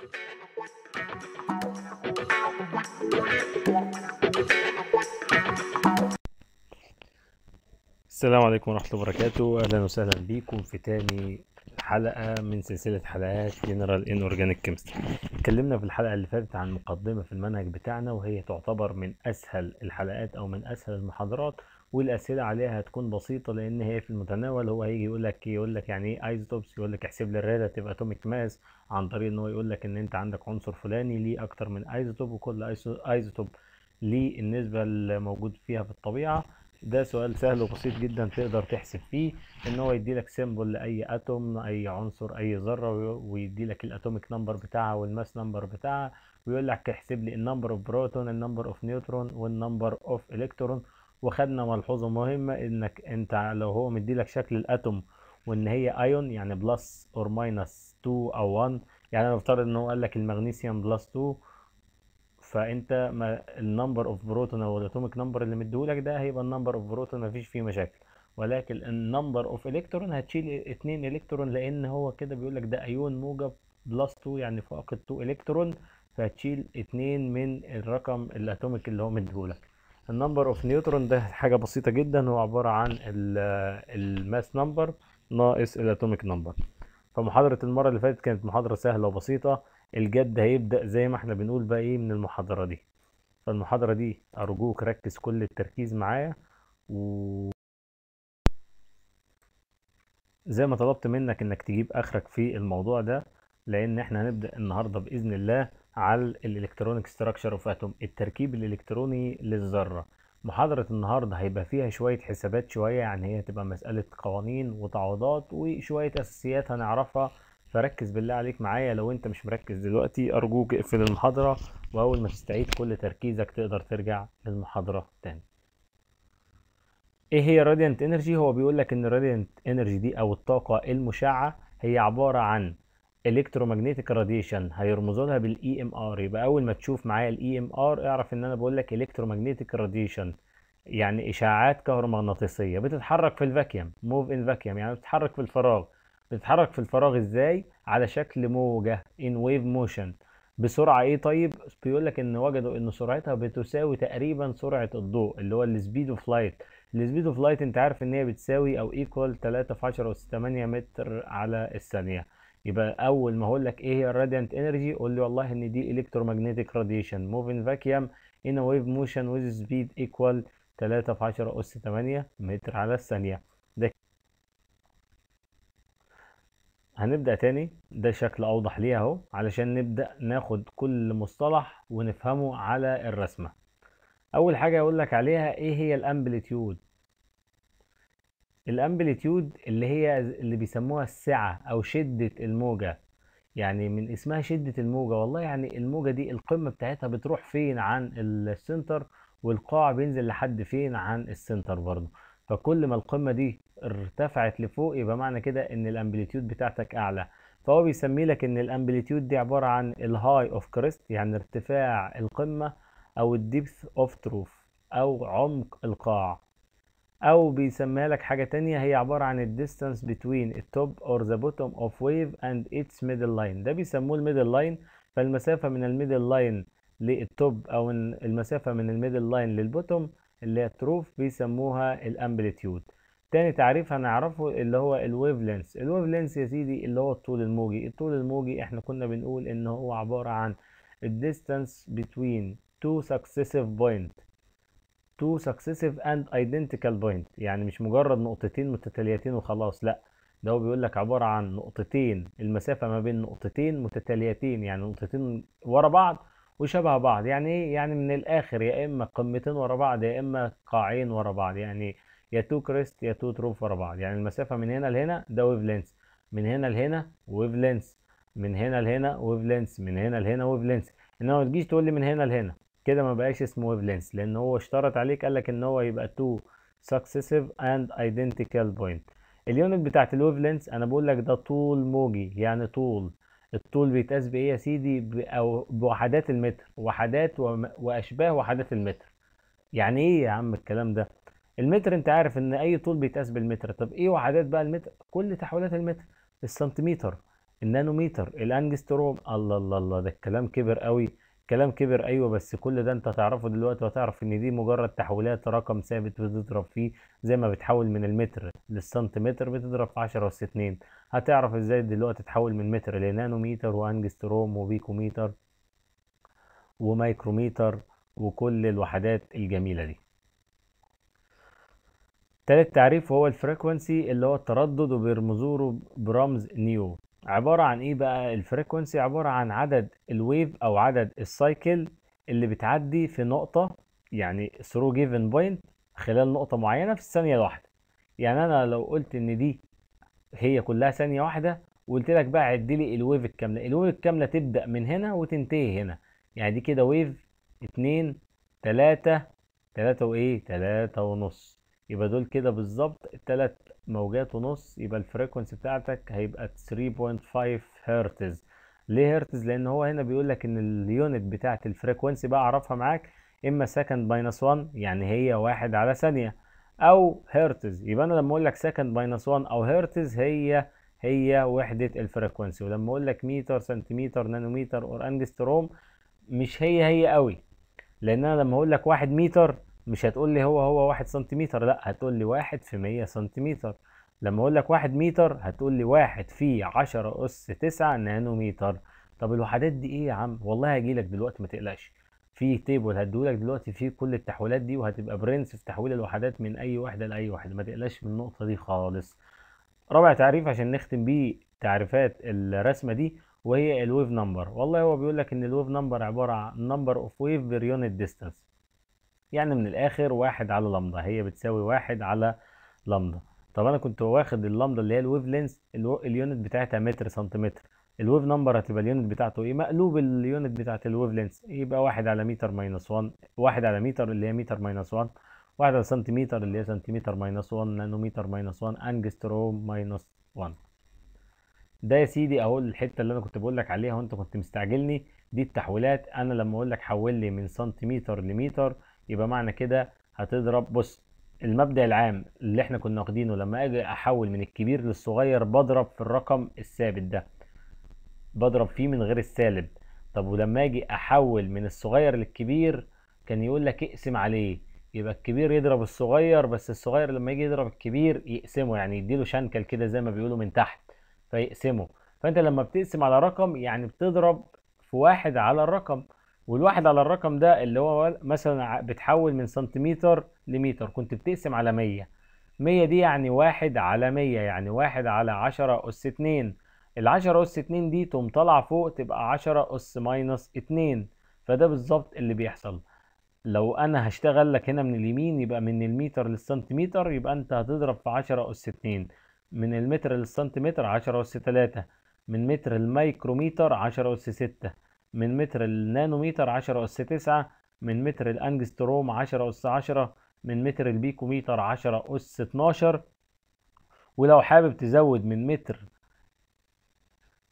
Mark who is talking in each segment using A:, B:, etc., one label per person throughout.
A: السلام عليكم ورحمة الله وبركاته. أهلا وسهلا بيكم في تاني حلقة من سلسلة حلقات General Inorganic Chemistry. اتكلمنا في الحلقة اللي فاتت عن مقدمة في المنهج بتاعنا وهي تعتبر من أسهل الحلقات أو من أسهل المحاضرات والأسئلة عليها هتكون بسيطة لأن هي في المتناول. هو هيجي يقول لك يقول لك يعني إيه isotopes يقول لك احسب لي ال relative atomic mass عن طريق إن هو يقول لك إن أنت عندك عنصر فلاني ليه أكتر من isotope وكل isotope ليه النسبة الموجود فيها في الطبيعة. ده سؤال سهل وبسيط جدا تقدر تحسب فيه إن هو يدي لك symbol لأي atom أي عنصر أي ذرة ويدي لك ال atomic number بتاعها وال mass number بتاعها ويقول لك احسب لي ال number of proton ال number of neutron وال number of electron وخدنا ملحوظة مهمة إنك أنت لو هو مدي لك شكل ال atom وإن هي ايون يعني plus or minus 2 أو 1 يعني أنا بفترض إن هو قال لك المغنيسيوم plus 2 فأنت ال number of proton أو ال atomic number اللي مديهولك ده هيبقى ال number of proton مفيش فيه مشاكل. ولكن ال number of electron هتشيل اتنين الكترون لأن هو كده بيقول لك ده ايون موجب plus 2 يعني فاقد 2 الكترون فهتشيل اتنين من الرقم ال atomic اللي هو مديهولك. ال number of neutron ده حاجة بسيطة جدا هو عبارة عن ال mass number ناقص ال atomic number فمحاضرة المرة اللي فاتت كانت محاضرة سهلة وبسيطة. الجد هيبدأ زي ما إحنا بنقول بقى إيه من المحاضرة دي. فالمحاضرة دي أرجوك ركز كل التركيز معايا و زي ما طلبت منك إنك تجيب آخرك في الموضوع ده لأن إحنا هنبدأ النهاردة بإذن الله على ال electronic structure of atom التركيب الإلكتروني للذرة. محاضرة النهاردة هيبقى فيها شوية حسابات شوية يعني هي تبقى مسألة قوانين وتعويضات وشوية أساسيات هنعرفها فركز بالله عليك معايا. لو انت مش مركز دلوقتي أرجوك اقفل المحاضرة وأول ما تستعيد كل تركيزك تقدر ترجع للمحاضرة تاني. إيه هي ال radiant energy هو بيقول لك إن ال radiant energy دي أو الطاقة المشعة هي عبارة عن electromagnetic radiation هيرمزوا لها بال EMR يبقى أول ما تشوف معايا ال EMR اعرف إن أنا بقول لك electromagnetic radiation يعني إشعاعات كهرومغناطيسية. بتتحرك في ال vacuum move in vacuum يعني بتتحرك في الفراغ. بتتحرك في الفراغ إزاي؟ على شكل موجة in wave motion. بسرعة إيه طيب؟ بيقول لك إن وجدوا إن سرعتها بتساوي تقريبا سرعة الضوء اللي هو ال speed of light ال speed of light أنت عارف إن هي بتساوي أو equal 3 في 10 اس 8 متر على الثانية. يبقى أول ما أقول لك إيه هي ال radiant energy قول لي والله إن دي electromagnetic radiation move in vacuum in a wave motion with speed equal 3 في 10 اس 8 متر على الثانية ده هنبدأ تاني. ده شكل أوضح ليه أهو علشان نبدأ ناخد كل مصطلح ونفهمه على الرسمة. أول حاجة أقول لك عليها إيه هي ال amplitude؟ ال amplitude اللي هي اللي بيسموها السعة أو شدة الموجة. يعني من اسمها شدة الموجة. والله يعني الموجة دي القمة بتاعتها بتروح فين عن ال center والقاع بينزل لحد فين عن ال center برضه. فكل ما القمة دي ارتفعت لفوق يبقى معنى كده إن ال amplitude بتاعتك أعلى. فهو بيسمي لك إن ال amplitude دي عبارة عن ال height of crest يعني ارتفاع القمة أو ال depth of trough أو عمق القاع. أو بيسميها لك حاجة تانية هي عبارة عن ال distance between the top or the bottom of wave and its middle line. ده بيسموه ال middle line فالمسافة من ال middle line لل top أو المسافة من ال middle line لل bottom اللي هي ال trough بيسموها ال amplitude تاني تعريف هنعرفه اللي هو ال wavelength ال wavelength يا سيدي اللي هو الطول الموجي. الطول الموجي إحنا كنا بنقول إن هو عبارة عن ال distance between two successive point two successive and identical point. يعني مش مجرد نقطتين متتاليتين وخلاص لا. ده هو بيقول لك عبارة عن نقطتين. المسافة ما بين نقطتين متتاليتين يعني نقطتين ورا بعض وشبه بعض. يعني إيه؟ يعني من الآخر يا إما قمتين ورا بعض يا إما قاعين ورا بعض. يعني يا two crest يا two trough ورا بعض. يعني المسافة من هنا لهنا ده wavelength من هنا لهنا wavelength من هنا لهنا wavelength من هنا لهنا wavelength إنما ما تجيش تقول لي من هنا لهنا. كده ما بقاش اسمه wavelength لأن هو اشترط عليك قال لك إن هو يبقى two successive and identical point. ال unit بتاعت ال wavelength أنا بقول لك ده طول موجي. يعني طول. الطول بيتقاس بإيه يا سيدي؟ أو بوحدات المتر. وحدات وأشباه وحدات المتر. يعني إيه يا عم الكلام ده؟ المتر انت عارف ان اي طول بيتقاس بالمتر. طب إيه وحدات بقى المتر؟ كل تحويلات المتر السنتيمتر النانوميتر الانجستروم. الله الله الله ده الكلام كبر قوي كلام كبر أيوه بس كل ده انت هتعرفه دلوقتي وهتعرف إن دي مجرد تحويلات رقم ثابت بتضرب فيه زي ما بتحول من المتر للسنتيمتر بتضرب في 10 اس 2 هتعرف إزاي دلوقتي تحول من متر لنانوميتر وانجستروم وبيكوميتر ومايكروميتر وكل الوحدات الجميلة دي؟ تالت تعريف هو ال frequency اللي هو التردد وبيرمزوا له برمز nu. عبارة عن إيه بقى؟ ال frequency عبارة عن عدد ال wave أو عدد ال cycle اللي بتعدي في نقطة يعني through given point خلال نقطة معينة في الثانية الواحدة. يعني أنا لو قلت إن دي هي كلها ثانية واحدة وقلت لك بقى عد لي ال wave الكاملة. ال wave الكاملة تبدأ من هنا وتنتهي هنا. يعني دي كده wave اتنين تلاتة تلاتة وإيه؟ تلاتة ونص. يبقى دول كده بالظبط تلات موجات ونص يبقى ال frequency بتاعتك هيبقى 3.5 هرتز ليه هرتز لأن هو هنا بيقول لك إن ال unit بتاعت ال frequency بقى أعرفها معاك إما second minus 1 يعني هي واحد على ثانية أو هرتز يبقى أنا لما أقول لك second minus 1 أو هرتز هي هي وحدة ال frequency ولما أقول لك متر سنتيمتر نانومتر or انجستروم مش هي هي قوي لأن أنا لما أقول لك واحد متر مش هتقول لي هو هو واحد سنتيمتر لا هتقول لي واحد في مية سنتيمتر. لما أقول لك واحد متر هتقول لي واحد في عشرة أس تسعة نانومتر طب الوحدات دي إيه يا عم؟ والله هجيلك دلوقتي ما تقلقش. في table هديهولك دلوقتي فيه كل التحويلات دي وهتبقى برنس في تحويل الوحدات من أي وحده لأي وحده ما تقلقش من النقطة دي خالص. رابع تعريف عشان نختم بيه تعريفات الرسمة دي وهي ال wave number والله هو بيقول لك إن ال wave number عبارة عن number of wave per unit distance يعني من الآخر واحد على لمدا هي بتساوي واحد على لمدا طب أنا كنت واخد اللمدا اللي هي ال wave length ال unit بتاعتها متر سنتيمتر. ال wave number هتبقى ال unit بتاعته إيه؟ مقلوب ال unit بتاعت ال wave length يبقى واحد على متر minus 1 واحد على متر اللي هي متر ماينس 1 واحد على سنتيمتر اللي هي سنتيمتر minus 1 نانومتر minus 1 انجستروم minus 1 ده يا سيدي أهو الحتة اللي أنا كنت بقول لك عليها وأنت كنت مستعجلني. دي التحويلات. أنا لما أقول لك حول لي من سنتيمتر لمتر يبقى معنى كده هتضرب بص المبدأ العام اللي إحنا كنا واخدينه لما أجي أحول من الكبير للصغير بضرب في الرقم الثابت ده. بضرب فيه من غير السالب طب ولما أجي أحول من الصغير للكبير كان يقول لك اقسم عليه. يبقى الكبير يضرب الصغير بس الصغير لما يجي يضرب الكبير يقسمه يعني يديله شنكل كده زي ما بيقولوا من تحت فيقسمه. فأنت لما بتقسم على رقم يعني بتضرب في واحد على الرقم. والواحد على الرقم ده اللي هو مثلا بتحول من سنتيمتر لمتر كنت بتقسم على مية. مية دي يعني واحد على مية يعني واحد على عشرة أس اتنين. العشرة أس اتنين دي تقوم طالعة فوق تبقى عشرة أس minus اتنين. فده بالظبط اللي بيحصل. لو أنا هشتغل لك هنا من اليمين يبقى من المتر للسنتيمتر يبقى أنت هتضرب في عشرة أس اتنين. من المتر للسنتيمتر عشرة أس تلاتة. من متر الميكروميتر عشرة أس ستة. من متر النانوميتر عشرة أس تسعة من متر الأنجستروم عشرة أس عشرة من متر البيكوميتر عشرة أس اتناشر. ولو حابب تزود من متر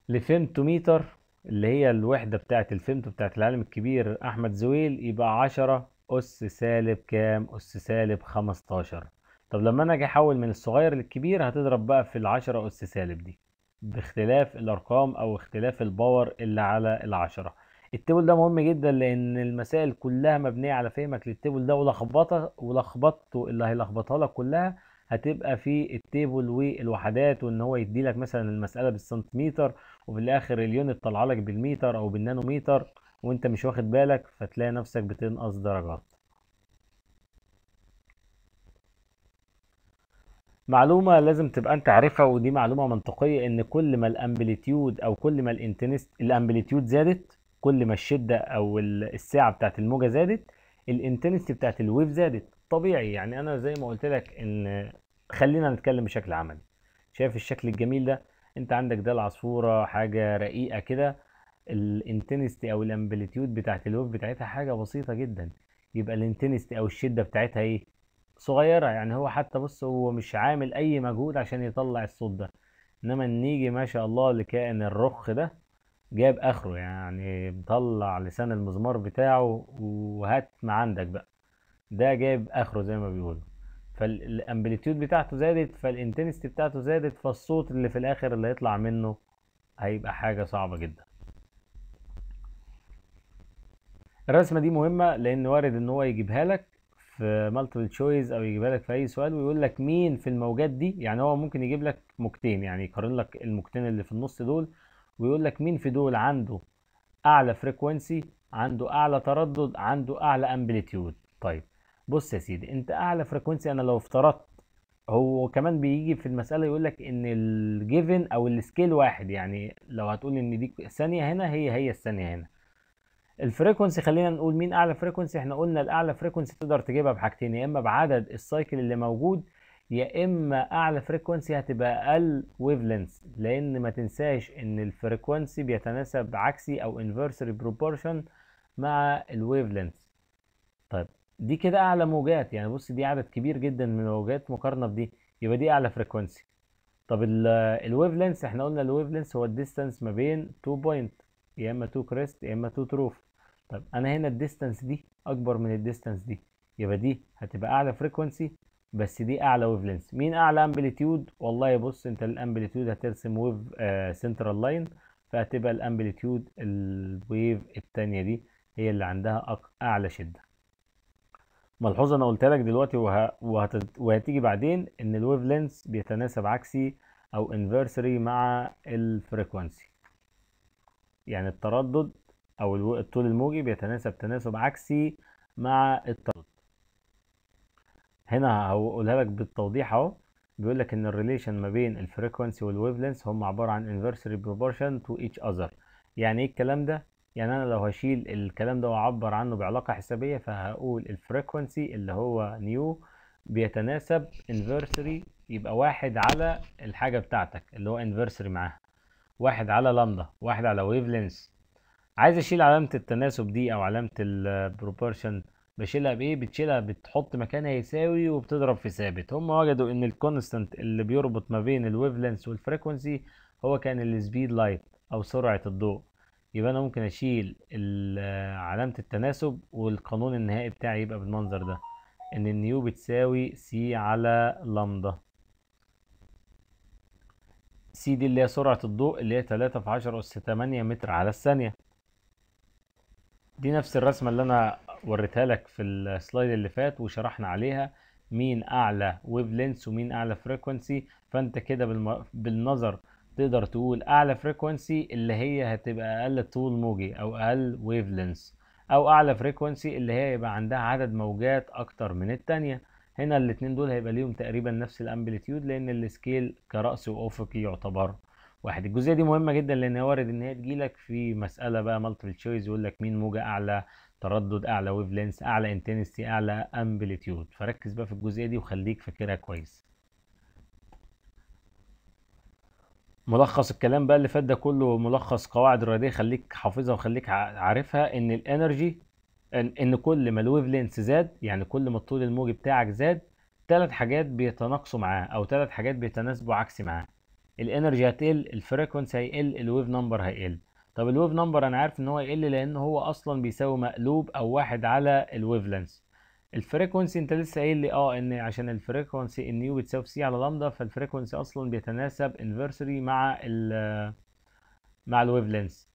A: لفيمتوميتر اللي هي الوحدة بتاعت الفيمتو بتاعت العالم الكبير أحمد زويل يبقى عشرة أس سالب كام؟ أس سالب خمستاشر. طب لما أنا أجي أحول من الصغير للكبير هتضرب بقى في العشرة أس سالب دي. باختلاف الأرقام أو اختلاف ال power اللي على العشرة. ال table ده مهم جدا لأن المسائل كلها مبنية على فهمك لل table ده ولخبطه ولخبطته اللي هيلخبطها لك كلها هتبقى في ال table والوحدات وإن هو يدي لك مثلا المسألة بالسنتيمتر وفي الآخر ال unit طالعة لك بالمتر أو بالنانومتر وإنت مش واخد بالك فتلاقي نفسك بتنقص درجات. معلومة لازم تبقى أنت عارفها ودي معلومة منطقية إن كل ما ال amplitude أو كل ما ال intensity ال amplitude زادت كل ما الشدة أو السعة بتاعت الموجة زادت ال intensity بتاعت ال wave زادت. طبيعي يعني أنا زي ما قلت لك إن خلينا نتكلم بشكل عملي. شايف الشكل الجميل ده؟ أنت عندك ده العصفورة حاجة رقيقة كده. ال intensity أو ال amplitude بتاعت ال wave بتاعتها حاجة بسيطة جدا. يبقى ال intensity أو الشدة بتاعتها إيه؟ صغيرة يعني هو حتى بص هو مش عامل أي مجهود عشان يطلع الصوت ده. إنما نيجي ما شاء الله لكائن الرخ ده جاب آخره يعني مطلع لسان المزمار بتاعه وهات ما عندك بقى. ده جاب آخره زي ما بيقولوا. فال amplitude بتاعته زادت فال intensity بتاعته زادت فالصوت اللي في الآخر اللي هيطلع منه هيبقى حاجة صعبة جدا. الرسمة دي مهمة لأن وارد إن هو يجيبها لك. في multiple choice أو يجيبها لك في أي سؤال ويقول لك مين في الموجات دي. يعني هو ممكن يجيب لك موجتين يعني يقارن لك الموجتين اللي في النص دول ويقول لك مين في دول عنده أعلى frequency عنده أعلى تردد عنده أعلى amplitude طيب بص يا سيدي أنت أعلى frequency أنا لو افترضت هو كمان بيجي في المسألة يقول لك إن ال given أو ال scale واحد. يعني لو هتقول إن دي ثانية هنا هي هي الثانية هنا. ال frequency خلينا نقول مين أعلى frequency؟ إحنا قلنا الأعلى frequency تقدر تجيبها بحاجتين يا إما بعدد ال cycle اللي موجود يا إما أعلى frequency هتبقى أقل wave length لأن ما تنساش إن ال frequency بيتناسب عكسي أو inversely proportion مع ال wave length طيب دي كده أعلى موجات يعني بص دي عدد كبير جدا من الموجات مقارنة بدي يبقى دي أعلى frequency. طب ال wave length إحنا قلنا ال wave length هو ال distance ما بين 2 point يا إما 2 crest يا إما 2 trough طب أنا هنا ال distance دي أكبر من ال distance دي يبقى دي هتبقى أعلى frequency بس دي أعلى wave length مين أعلى amplitude والله بص أنت ال amplitude هترسم wave central line فهتبقى ال amplitude ال wave الثانية دي هي اللي عندها أعلى شدة. ملحوظة أنا قلت لك دلوقتي وه... وهت... وهتيجي بعدين إن ال wave length بيتناسب عكسي أو inversely مع ال frequency يعني التردد أو الطول الموجي بيتناسب تناسب عكسي مع التردد هنا هقولها لك بالتوضيح أهو. بيقول لك إن ال relation ما بين ال frequency وال wave length هم عبارة عن inversely proportion to each other يعني إيه الكلام ده؟ يعني أنا لو هشيل الكلام ده وأعبر عنه بعلاقة حسابية فهقول ال frequency اللي هو nu بيتناسب inversely يبقى واحد على الحاجة بتاعتك اللي هو inversely معاها. واحد على لامدا واحد على wave length عايز أشيل علامة التناسب دي أو علامة ال proportion بشيلها بإيه؟ بتشيلها بتحط مكانها يساوي وبتضرب في ثابت. هم وجدوا إن ال constant اللي بيربط ما بين ال wave length وال frequency هو كان ال speed light أو سرعة الضوء. يبقى أنا ممكن أشيل علامة التناسب والقانون النهائي بتاعي يبقى بالمنظر ده إن ال nu بتساوي C على lambda C دي اللي هي سرعة الضوء اللي هي 3 في 10 أس 8 متر على الثانية. دي نفس الرسمة اللي أنا وريتها لك في ال slide اللي فات وشرحنا عليها. مين أعلى wave length ومين أعلى frequency فأنت كده بالم... بالنظر تقدر تقول أعلى frequency اللي هي هتبقى أقل طول موجي أو أقل wave length أو أعلى frequency اللي هي يبقى عندها عدد موجات أكتر من التانية. هنا الاتنين دول هيبقى ليهم تقريبا نفس ال amplitude لأن ال scale كراسي وأفقي يعتبر. واحد. الجزئية دي مهمة جدا لأن وارد إن هي تجيلك في مسألة بقى multiple choice يقول لك مين موجة أعلى تردد أعلى wave length أعلى intensity أعلى amplitude فركز بقى في الجزئية دي وخليك فاكرها كويس. ملخص الكلام بقى اللي فات ده كله ملخص قواعد الرياضية خليك حافظها وخليك عارفها إن ال energy إن كل ما ال wave length زاد يعني كل ما الطول الموجي بتاعك زاد ثلاث حاجات بيتناقصوا معاه أو ثلاث حاجات بيتناسبوا عكسي معاه. ال energy هتقل ال frequency هيقل ال wave number هيقل. طب ال wave number أنا عارف إن هو يقل لأن هو أصلا بيساوي مقلوب أو واحد على ال wave length ال frequency أنت لسه قايل لي آه إن عشان ال frequency ال nu بتساوي C على لامدا فال frequency أصلا بيتناسب inversely مع ال مع ال wave length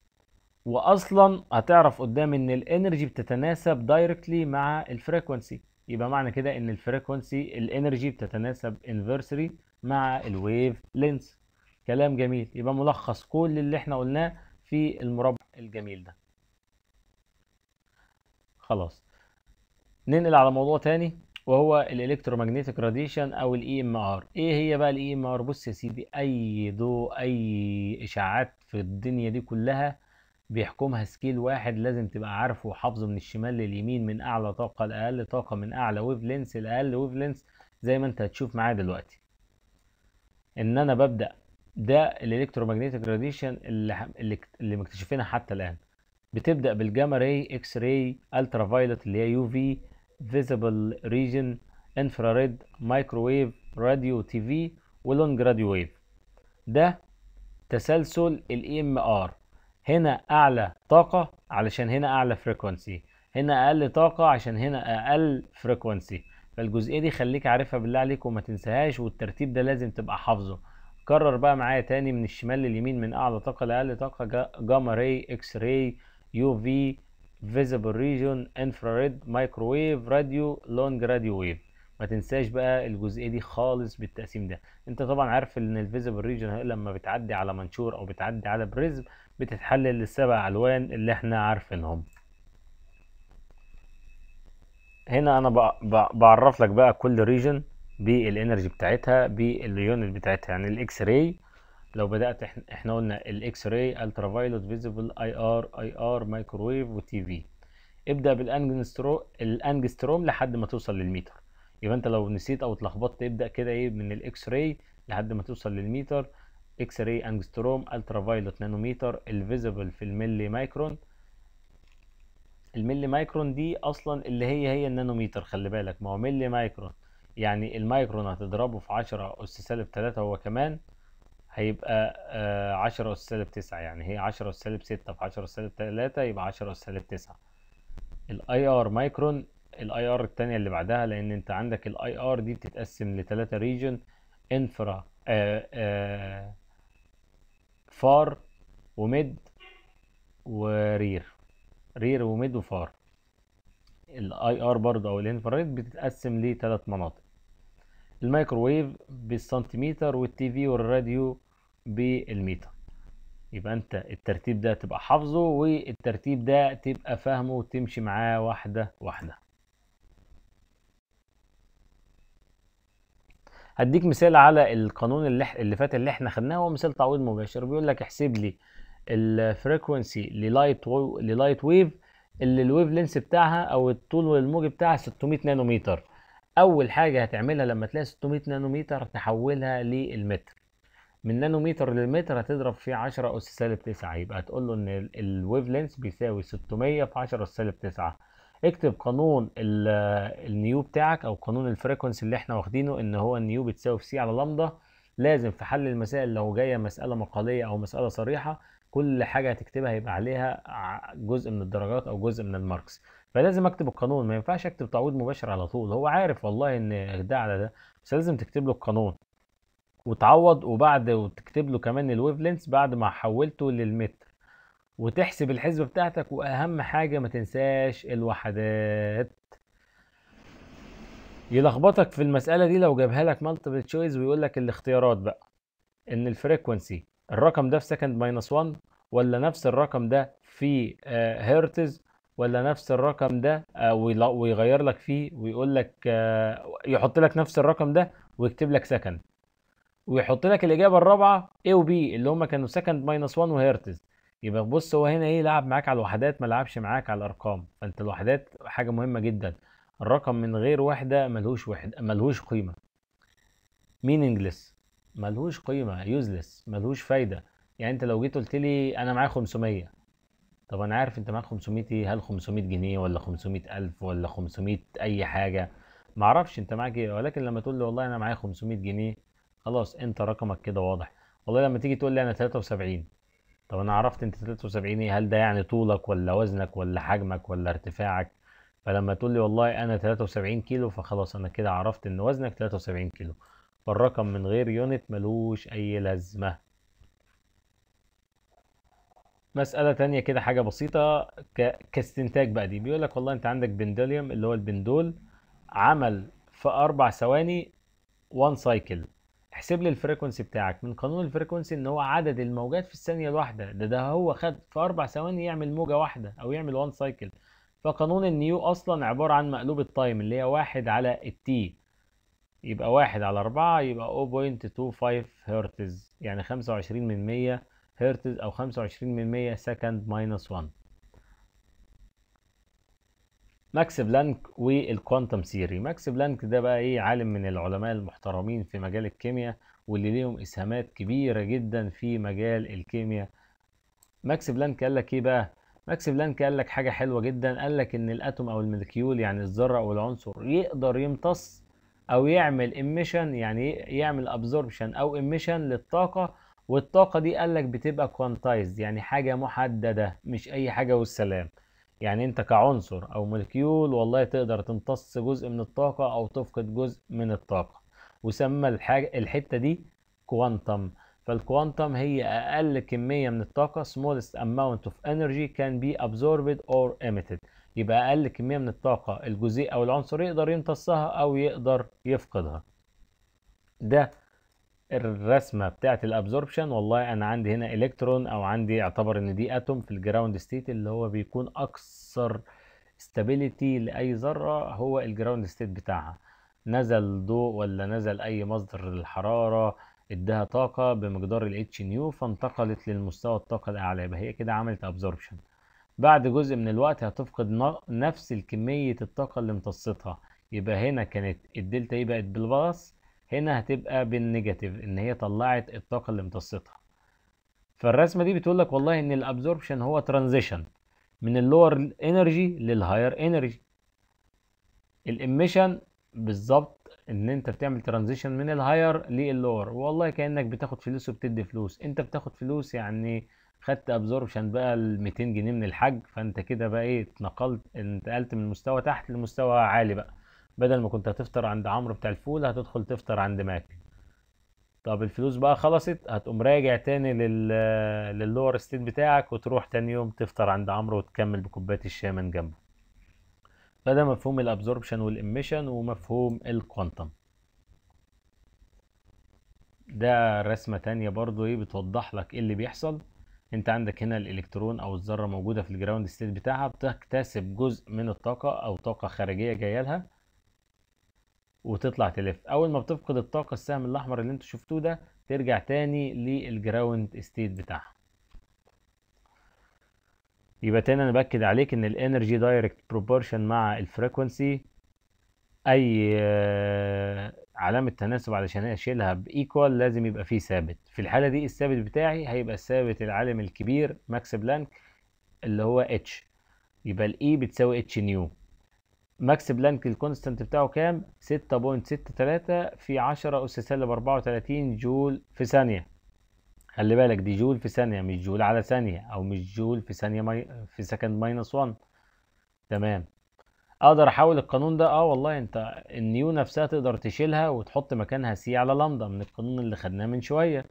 A: واصلا هتعرف قدام إن ال energy بتتناسب directly مع ال frequency يبقى معنى كده إن ال frequency ال energy بتتناسب inversely مع ال wave length كلام جميل. يبقى ملخص كل اللي إحنا قلناه في المربع الجميل ده. خلاص. ننقل على موضوع تاني وهو ال electromagnetic radiation أو ال EMR إيه هي بقى ال EMR بص يا سيدي أي ضوء أي اشعاعات في الدنيا دي كلها بيحكمها scale واحد لازم تبقى عارفه وحافظه من الشمال لليمين من أعلى طاقة لأقل طاقة من أعلى wave length لأقل wave length زي ما أنت هتشوف معايا دلوقتي. إن أنا ببدأ ده ال electromagnetic radiation اللي اللي, مكتشفينها حتى الآن. بتبدأ بال gamma ray X-ray ultraviolet اللي هي UV visible region infrared microwave radio TV و long radio wave. ده تسلسل ال EMR هنا أعلى طاقة علشان هنا أعلى frequency هنا أقل طاقة عشان هنا أقل frequency فالجزئية دي خليك عارفها بالله عليك وما تنساهاش والترتيب ده لازم تبقى حافظه. كرر بقى معايا تاني من الشمال لليمين من أعلى طاقة لأقل طاقة ga- gamma ray X-ray UV visible region infrared microwave radio long radio wave ما تنساش بقى الجزئية دي خالص بالتقسيم ده. أنت طبعا عارف إن ال visible region لما بتعدي على منشور أو بتعدي على prism بتتحلل للسبع ألوان اللي إحنا عارفينهم. هنا أنا بع- بع- بعرف لك بقى كل region بال energy بتاعتها بال unit بتاعتها. يعني ال X-ray لو بدأت إحنا قلنا ال X-ray ultraviolet visible IR IR microwave و TV ابدأ بال angstro ال angstrom لحد ما توصل للميتر. يبقى أنت لو نسيت أو اتلخبطت ابدأ كده إيه من ال X-ray لحد ما توصل لل meter. X-ray angstrom ultraviolet nanometer ال visible في ال milli micron ال milli micron دي أصلا اللي هي هي النانوميتر خلي بالك. ما هو milli micron يعني المايكرون هتضربه في 10 أس سالب 3 هو كمان هيبقى آه 10 أس سالب 9 يعني هي 10 أس سالب 6 في 10 أس سالب 3 يبقى 10 أس سالب 9 ال IR micron ال IR التانية اللي بعدها لأن أنت عندك ال IR دي بتتقسم لثلاثة region infra آه آه فار وميد ورير رير وميد وفار الاي ار برضه أو ال infrared بتتقسم لثلاث مناطق. الميكروويف بالسنتيمتر وال TV وال radio بالمتر يبقى انت الترتيب ده تبقى حافظه والترتيب ده تبقى فاهمه وتمشي معاه واحدة واحدة. هديك مثال على القانون اللي, اللي فات اللي إحنا خدناه هو مثال تعويض مباشر. بيقول لك احسب لي ال frequency لل light و... لل light wave اللي ال wave length بتاعها أو الطول الموجي بتاعها 600 نانومتر. أول حاجة هتعملها لما تلاقي 600 نانومتر تحولها للمتر. من نانومتر للمتر هتضرب فيه 10 أس سالب 9 يبقى هتقول له إن ال- ال wave length بيساوي 600 في 10 أس سالب 9 اكتب قانون ال- nu بتاعك أو قانون ال frequency اللي إحنا واخدينه إن هو ال nu بتساوي في C على لامدا. لازم في حل المسائل لو جاية مسألة مقالية أو مسألة صريحة كل حاجة هتكتبها هيبقى عليها جزء من الدرجات أو جزء من ال marks. فلازم أكتب القانون ما ينفعش أكتب تعويض مباشر على طول. هو عارف والله إن ده على ده بس لازم تكتب له القانون. وتعوض وبعد وتكتب له كمان ال wave length بعد ما حولته للمتر. وتحسب الحسبة بتاعتك وأهم حاجة ما تنساش الوحدات. يلخبطك في المسألة دي لو جابها لك multiple choice ويقول لك الاختيارات بقى. إن ال frequency الرقم ده في second minus 1 ولا نفس الرقم ده في آه، هرتز ولا نفس الرقم ده آه، ويغير لك فيه ويقول لك آه، يحط لك نفس الرقم ده ويكتب لك second ويحط لك الإجابة الرابعة A و B اللي هم كانوا second minus 1 وهرتز. يبقى بص هو هنا إيه لعب معاك على الوحدات ما لعبش معاك على الأرقام. فأنت الوحدات حاجة مهمة جدا. الرقم من غير وحده ملهوش وحده ملهوش قيمة. meaningless ملهوش قيمة useless ملهوش فايدة. يعني انت لو جيت قلت لي أنا معايا 500 طب أنا عارف أنت معاك 500 إيه؟ هل 500 جنيه ولا 500 ألف ولا 500 أي حاجة؟ معرفش أنت معاك إيه ولكن لما تقول لي والله أنا معايا 500 جنيه خلاص أنت رقمك كده واضح. والله لما تيجي تقول لي أنا 73 طب أنا عرفت أنت 73 إيه؟ هل ده يعني طولك ولا وزنك ولا حجمك ولا ارتفاعك؟ فلما تقول لي والله أنا 73 كيلو فخلاص أنا كده عرفت إن وزنك 73 كيلو. فالرقم من غير يونت ملوش أي لازمة. مسألة تانية كده حاجة بسيطة ك... كاستنتاج بقى. دي بيقول لك والله أنت عندك pendulum اللي هو البندول عمل في أربع ثواني 1 cycle احسب لي ال frequency بتاعك. من قانون ال frequency إن هو عدد الموجات في الثانية الواحدة. ده ده هو خد في أربع ثواني يعمل موجة واحدة أو يعمل 1 cycle فقانون ال nu أصلا عبارة عن مقلوب ال time اللي هي واحد على ال T يبقى واحد على أربعة يبقى 0.25 هرتز يعني خمسة وعشرين من مية هرتز أو خمسة وعشرين من مية second minus 1 ماكس بلانك وال quantum theory ماكس بلانك ده بقى إيه؟ عالم من العلماء المحترمين في مجال الكيمياء واللي ليهم إسهامات كبيرة جدا في مجال الكيمياء. ماكس بلانك قال لك إيه بقى؟ ماكس بلانك قال لك حاجة حلوة جدا. قال لك إن ال atom أو ال molecule يعني الذرة أو العنصر يقدر يمتص أو يعمل emission يعني يعمل absorption أو emission للطاقة والطاقة دي قال لك بتبقى quantized يعني حاجة محددة مش أي حاجة والسلام. يعني أنت كعنصر أو molecule والله تقدر تمتص جزء من الطاقة أو تفقد جزء من الطاقة. وسمى الحاجة الحتة دي quantum فال quantum هي أقل كمية من الطاقة smallest amount of energy can be absorbed or emitted. يبقى أقل كمية من الطاقة الجزيء أو العنصر يقدر يمتصها أو يقدر يفقدها. ده الرسمة بتاعت ال absorption والله أنا عندي هنا إلكترون أو عندي اعتبر إن دي atom في ال ground state اللي هو بيكون أكثر stability لأي ذرة هو ال ground state بتاعها. نزل ضوء ولا نزل أي مصدر للحرارة إداها طاقة بمقدار ال H nu فانتقلت للمستوى الطاقة الأعلى يبقى هي كده عملت absorption. بعد جزء من الوقت هتفقد نفس الكمية الطاقة اللي امتصتها. يبقى هنا كانت ال delta E بقت بال plus هنا هتبقى بال negative إن هي طلعت الطاقة اللي امتصتها. فالرسمة دي بتقول لك والله إن ال absorption هو transition من ال lower energy لل higher energy ال emission بالظبط إن أنت بتعمل transition من ال higher لل lower والله كأنك بتاخد فلوس وبتدي فلوس. أنت بتاخد فلوس يعني خدت absorption بقى ال 200 جنيه من الحاج فأنت كده بقى إيه اتنقلت انتقلت من مستوى تحت لمستوى عالي بقى. بدل ما كنت هتفطر عند عمرو بتاع الفول هتدخل تفطر عند ماك. طب الفلوس بقى خلصت هتقوم راجع تاني لل لل lower state بتاعك وتروح تاني يوم تفطر عند عمرو وتكمل بكوباية الشاي من جنبه. فده مفهوم ال absorption وال emission ومفهوم ال quantum ده رسمة تانية برضو إيه بتوضح لك إيه اللي بيحصل. انت عندك هنا الإلكترون أو الذرة موجودة في ال ground state بتاعها بتكتسب جزء من الطاقة أو طاقة خارجية جاية لها وتطلع تلف. أول ما بتفقد الطاقة السهم الأحمر اللي أنتوا شفتوه ده ترجع تاني لل ground state بتاعها. يبقى تاني أنا بأكد عليك إن ال energy direct proportion مع ال frequency أي آه، علامة تناسب علشان أشيلها ب equal لازم يبقى فيه ثابت. في الحالة دي الثابت بتاعي هيبقى الثابت العالم الكبير ماكس بلانك اللي هو H يبقى ال E بتساوي اتش نيو ماكس بلانك ال constant بتاعه كام؟ 6.63 في 10 أس سالب 34 جول في ثانية. خلي بالك دي جول في ثانية مش جول على ثانية أو مش جول في ثانية. في second minus 1 تمام. أقدر أحول القانون ده آه والله أنت ال nu نفسها تقدر تشيلها وتحط مكانها C على لامدا من القانون اللي خدناه من شوية.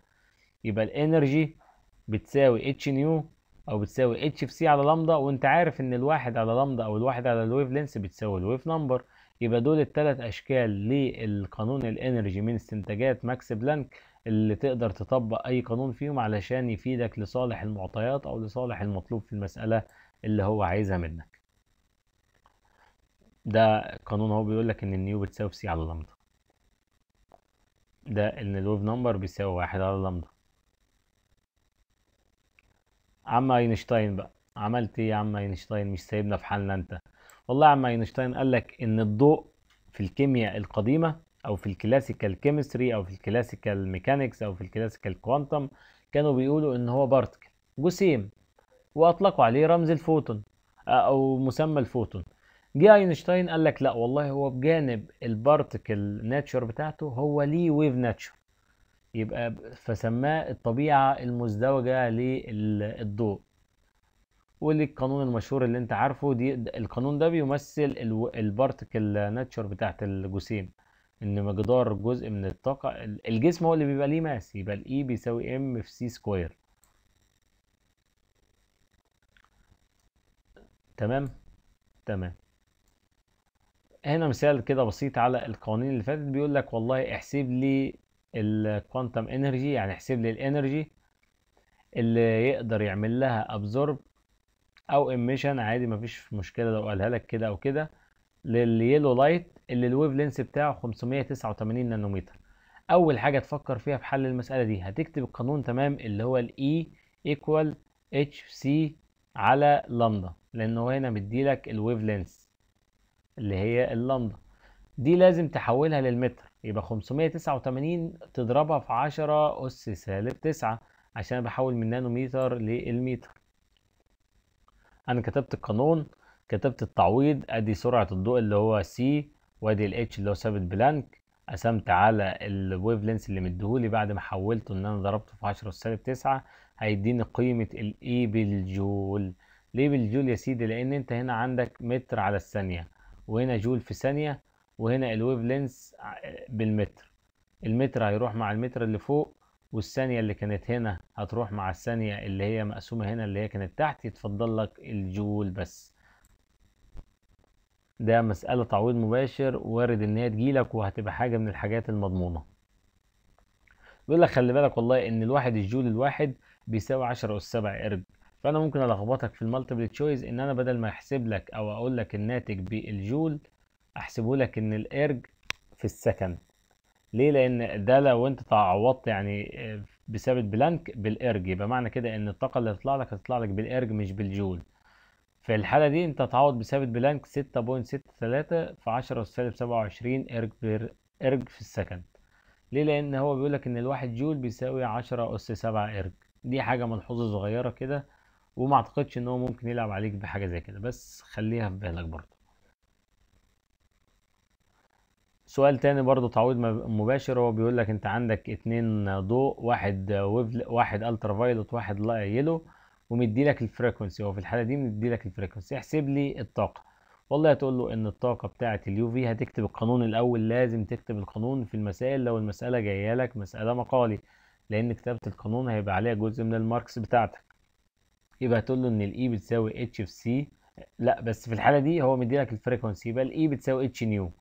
A: يبقى ال energy بتساوي اتش نيو أو بتساوي H في C على لامدا وأنت عارف إن الواحد على لامدا أو الواحد على ال wavelength بتساوي ال wave number يبقى دول الثلاث أشكال للقانون ال energy من استنتاجات ماكس بلانك اللي تقدر تطبق أي قانون فيهم علشان يفيدك لصالح المعطيات أو لصالح المطلوب في المسألة اللي هو عايزها منك. ده قانون هو بيقول لك إن ال nu بتساوي C على لامدا. ده إن ال wave number بيساوي واحد على لامدا. عم أينشتاين بقى. عملت إيه يا عم أينشتاين؟ مش سايبنا في حالنا أنت. والله يا عم أينشتاين قال لك إن الضوء في الكيمياء القديمة أو في ال classical chemistry أو في ال classical mechanics أو في ال classical quantum كانوا بيقولوا إن هو particle جسيم. وأطلقوا عليه رمز الفوتون. أو مسمى الفوتون. جه اينشتاين قال لك لا والله هو بجانب ال particle nature بتاعته هو ليه wave nature. يبقى فسماه الطبيعة المزدوجة للضوء. واللي القانون المشهور اللي انت عارفه دي القانون ده بيمثل ال particle nature بتاعت الجسيم. ان مقدار جزء من الطاقة ال- الجسم هو اللي بيبقى ليه mass يبقى ال E بيساوي M في C square تمام؟ تمام. هنا مثال كده بسيط على القوانين اللي فاتت بيقول لك والله احسب لي ال quantum energy يعني احسب لي ال energy اللي يقدر يعمل لها absorb أو emission عادي مفيش مشكلة لو قالها لك كده أو كده لل yellow light اللي ال wavelength بتاعه 589 نانومتر. أول حاجة تفكر فيها في حل المسألة دي هتكتب القانون تمام اللي هو ال E equal HC على لامدا لأنه هنا مديلك ال wave length اللي هي اللامدا دي لازم تحولها للمتر. يبقى 589 تضربها في 10 أس سالب 9 عشان بحول من نانومتر للمتر. أنا كتبت القانون كتبت التعويض أدي سرعة الضوء اللي هو C وأدي ال H اللي هو ثابت بلانك. قسمت على ال wave length اللي مديهولي بعد ما حولته إن أنا ضربته في 10 أس سالب 9 هيديني قيمة ال E بالجول. ليه بالجول يا سيدي؟ لأن أنت هنا عندك متر على الثانية. وهنا جول في ثانية وهنا ال wave length بالمتر. المتر هيروح مع المتر اللي فوق والثانية اللي كانت هنا هتروح مع الثانية اللي هي مقسومة هنا اللي هي كانت تحت يتفضل لك الجول بس. ده مسألة تعويض مباشر وارد إن هي تجيلك وهتبقى حاجة من الحاجات المضمونة. بيقول لك خلي بالك والله إن الواحد الجول الواحد بيساوي 10 اس 7 erg فأنا ممكن ألخبطك في ال multiple choice إن أنا بدل ما أحسب لك أو أقول لك الناتج بالجول أحسبه لك إن ال erg في ال second ليه؟ لأن ده لو أنت تعوضت يعني بثابت بلانك بال erg. يبقى معنى كده إن الطاقة اللي هتطلع لك هتطلع لك بال erg مش بالجول. في الحالة دي أنت تعوض بثابت بلانك 6.63 في 10 سالب 27 erg per erg في ال second ليه؟ لأن هو بيقول لك إن الواحد جول بيساوي 10 اس 7 erg. دي حاجة ملحوظة صغيرة كده وما اعتقدش ان هو ممكن يلعب عليك بحاجة زي كده بس خليها في بالك برضه. سؤال تاني برضو تعويض مباشر هو بيقول لك انت عندك اتنين ضوء واحد wave واحد ultraviolet واحد yellow ومدي لك ال frequency هو في الحالة دي مدي لك ال frequency احسب لي الطاقة. والله هتقول له إن الطاقة بتاعه ال UV هتكتب القانون الأول لازم تكتب القانون في المسائل. لو المسألة جاية لك مسألة مقالي لأن كتابة القانون هيبقى عليها جزء من ال marks بتاعتك. يبقى هتقول له إن الاي بتساوي اتش في سي لا بس في الحالة دي هو مدي لك ال frequency يبقى ال E بتساوي H nu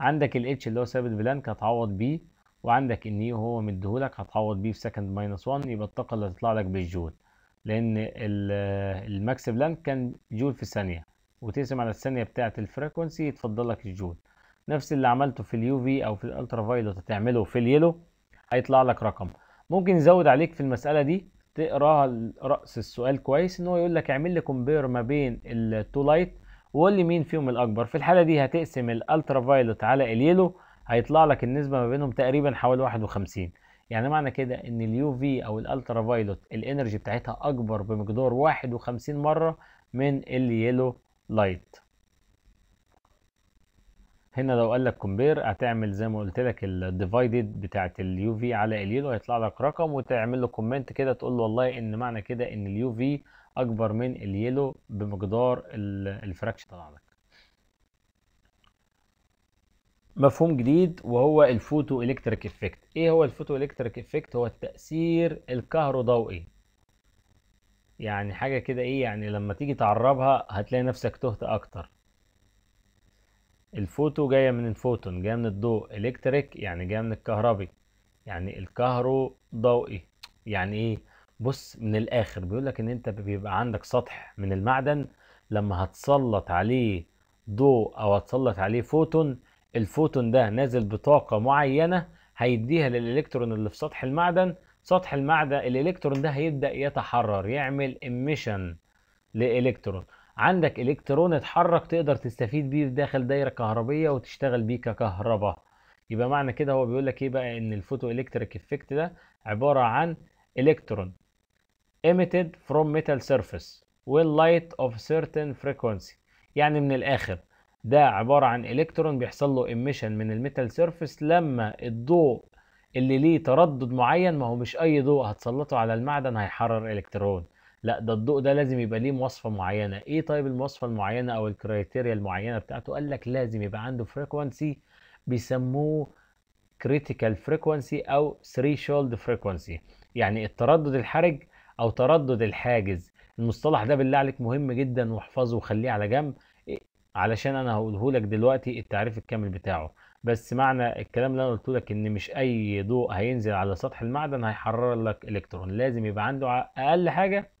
A: عندك ال H اللي هو ثابت بلانك هتعوض بيه وعندك ال nu هو مديهولك هتعوض بيه في second minus 1 يبقى الطاقة اللي هتطلع لك بالجول. لأن الماكس بلانك كان جول في الثانية وتقسم على الثانية بتاعة ال frequency يتفضل لك الجول. نفس اللي عملته في ال UV أو في ال ultraviolet هتعمله في ال yellow هيطلع لك رقم. ممكن يزود عليك في المسألة دي تقراها رأس السؤال كويس إن هو يقول لك اعمل لي compare ما بين ال two light وقول لي مين فيهم الأكبر. في الحالة دي هتقسم ال ultraviolet على ال yellow هيطلع لك النسبة ما بينهم تقريبا حوالي 51 يعني معنى كده إن ال UV أو ال ultraviolet ال energy بتاعتها أكبر بمقدار 51 مرة من ال yellow light هنا لو قال لك compare هتعمل زي ما قلت لك ال divided بتاعت ال UV على ال yellow هيطلع لك رقم وتعمل له comment كده تقول له والله إن معنى كده إن ال UV أكبر من ال yellow بمقدار ال fraction طلع لك. مفهوم جديد وهو ال photoelectric effect إيه هو ال photoelectric effect هو التاثير الكهروضوئي يعني حاجة كده إيه؟ يعني لما تيجي تعربها هتلاقي نفسك تهت أكتر. الفوتو جاية من الفوتون جاية من الضوء electric يعني جاية من الكهربي. يعني الكهروضوئي يعني إيه؟ بص من الآخر بيقول لك إن أنت بيبقى عندك سطح من المعدن لما هتسلط عليه ضوء أو هتسلط عليه فوتون الفوتون ده نازل بطاقة معينة هيديها للإلكترون اللي في سطح المعدن. سطح المعدن الإلكترون ده هيبدأ يتحرر يعمل emission لإلكترون. عندك إلكترون اتحرك تقدر تستفيد بيه داخل دايرة كهربية وتشتغل بيه ككهرباء يبقى معنى كده هو بيقول لك إيه بقى؟ إن ال photoelectric effect ده عبارة عن electron emitted from metal surface when light of certain frequency. يعني من الآخر ده عبارة عن إلكترون بيحصل له emission من ال metal surface لما الضوء اللي ليه تردد معين ما هو مش أي ضوء هتسلطه على المعدن هيحرر إلكترون. لا ده الضوء ده لازم يبقى ليه مواصفة معينة. إيه طيب المواصفة المعينة أو ال criteria المعينة بتاعته؟ قال لك لازم يبقى عنده frequency بيسموه critical frequency أو threshold frequency. يعني التردد الحرج أو تردد الحاجز. المصطلح ده بالله عليك مهم جدا واحفظه وخليه على جنب علشان أنا هقوله لك دلوقتي التعريف الكامل بتاعه. بس معنى الكلام اللي أنا قلته لك إن مش أي ضوء هينزل على سطح المعدن هيحرر لك الكترون لازم يبقى عنده أقل حاجة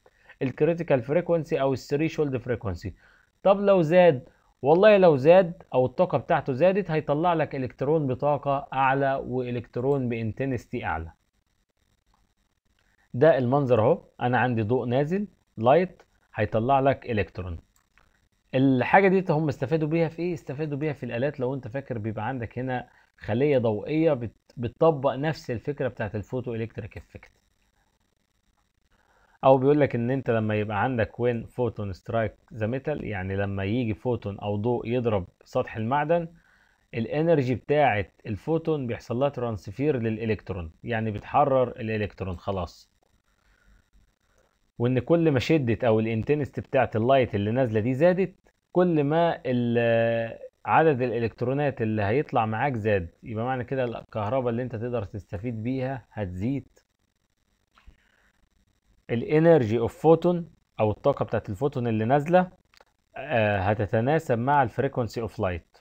A: ال critical frequency أو ال threshold frequency طب لو زاد والله لو زاد أو الطاقة بتاعته زادت هيطلع لك إلكترون بطاقة أعلى وإلكترون ب intensity أعلى. ده المنظر أهو. أنا عندي ضوء نازل light هيطلع لك إلكترون. الحاجة دي هم استفادوا بيها في إيه؟ استفادوا بيها في الآلات. لو أنت فاكر بيبقى عندك هنا خلية ضوئية بت... بتطبق نفس الفكرة بتاعت ال photoelectric effect أو بيقول لك إن أنت لما يبقى عندك when photon strike the metal يعني لما يجي فوتون أو ضوء يضرب سطح المعدن ال energy بتاعه الفوتون بيحصل لها transfer للإلكترون يعني بتحرر الإلكترون خلاص. وإن كل ما شدت أو ال intensity بتاعت ال light اللي نازلة دي زادت كل ما عدد الإلكترونات اللي هيطلع معاك زاد. يبقى معنى كده الكهرباء اللي أنت تقدر تستفيد بيها هتزيد. ال energy of photon أو الطاقة بتاعت الفوتون اللي نازلة آه، هتتناسب مع ال frequency of light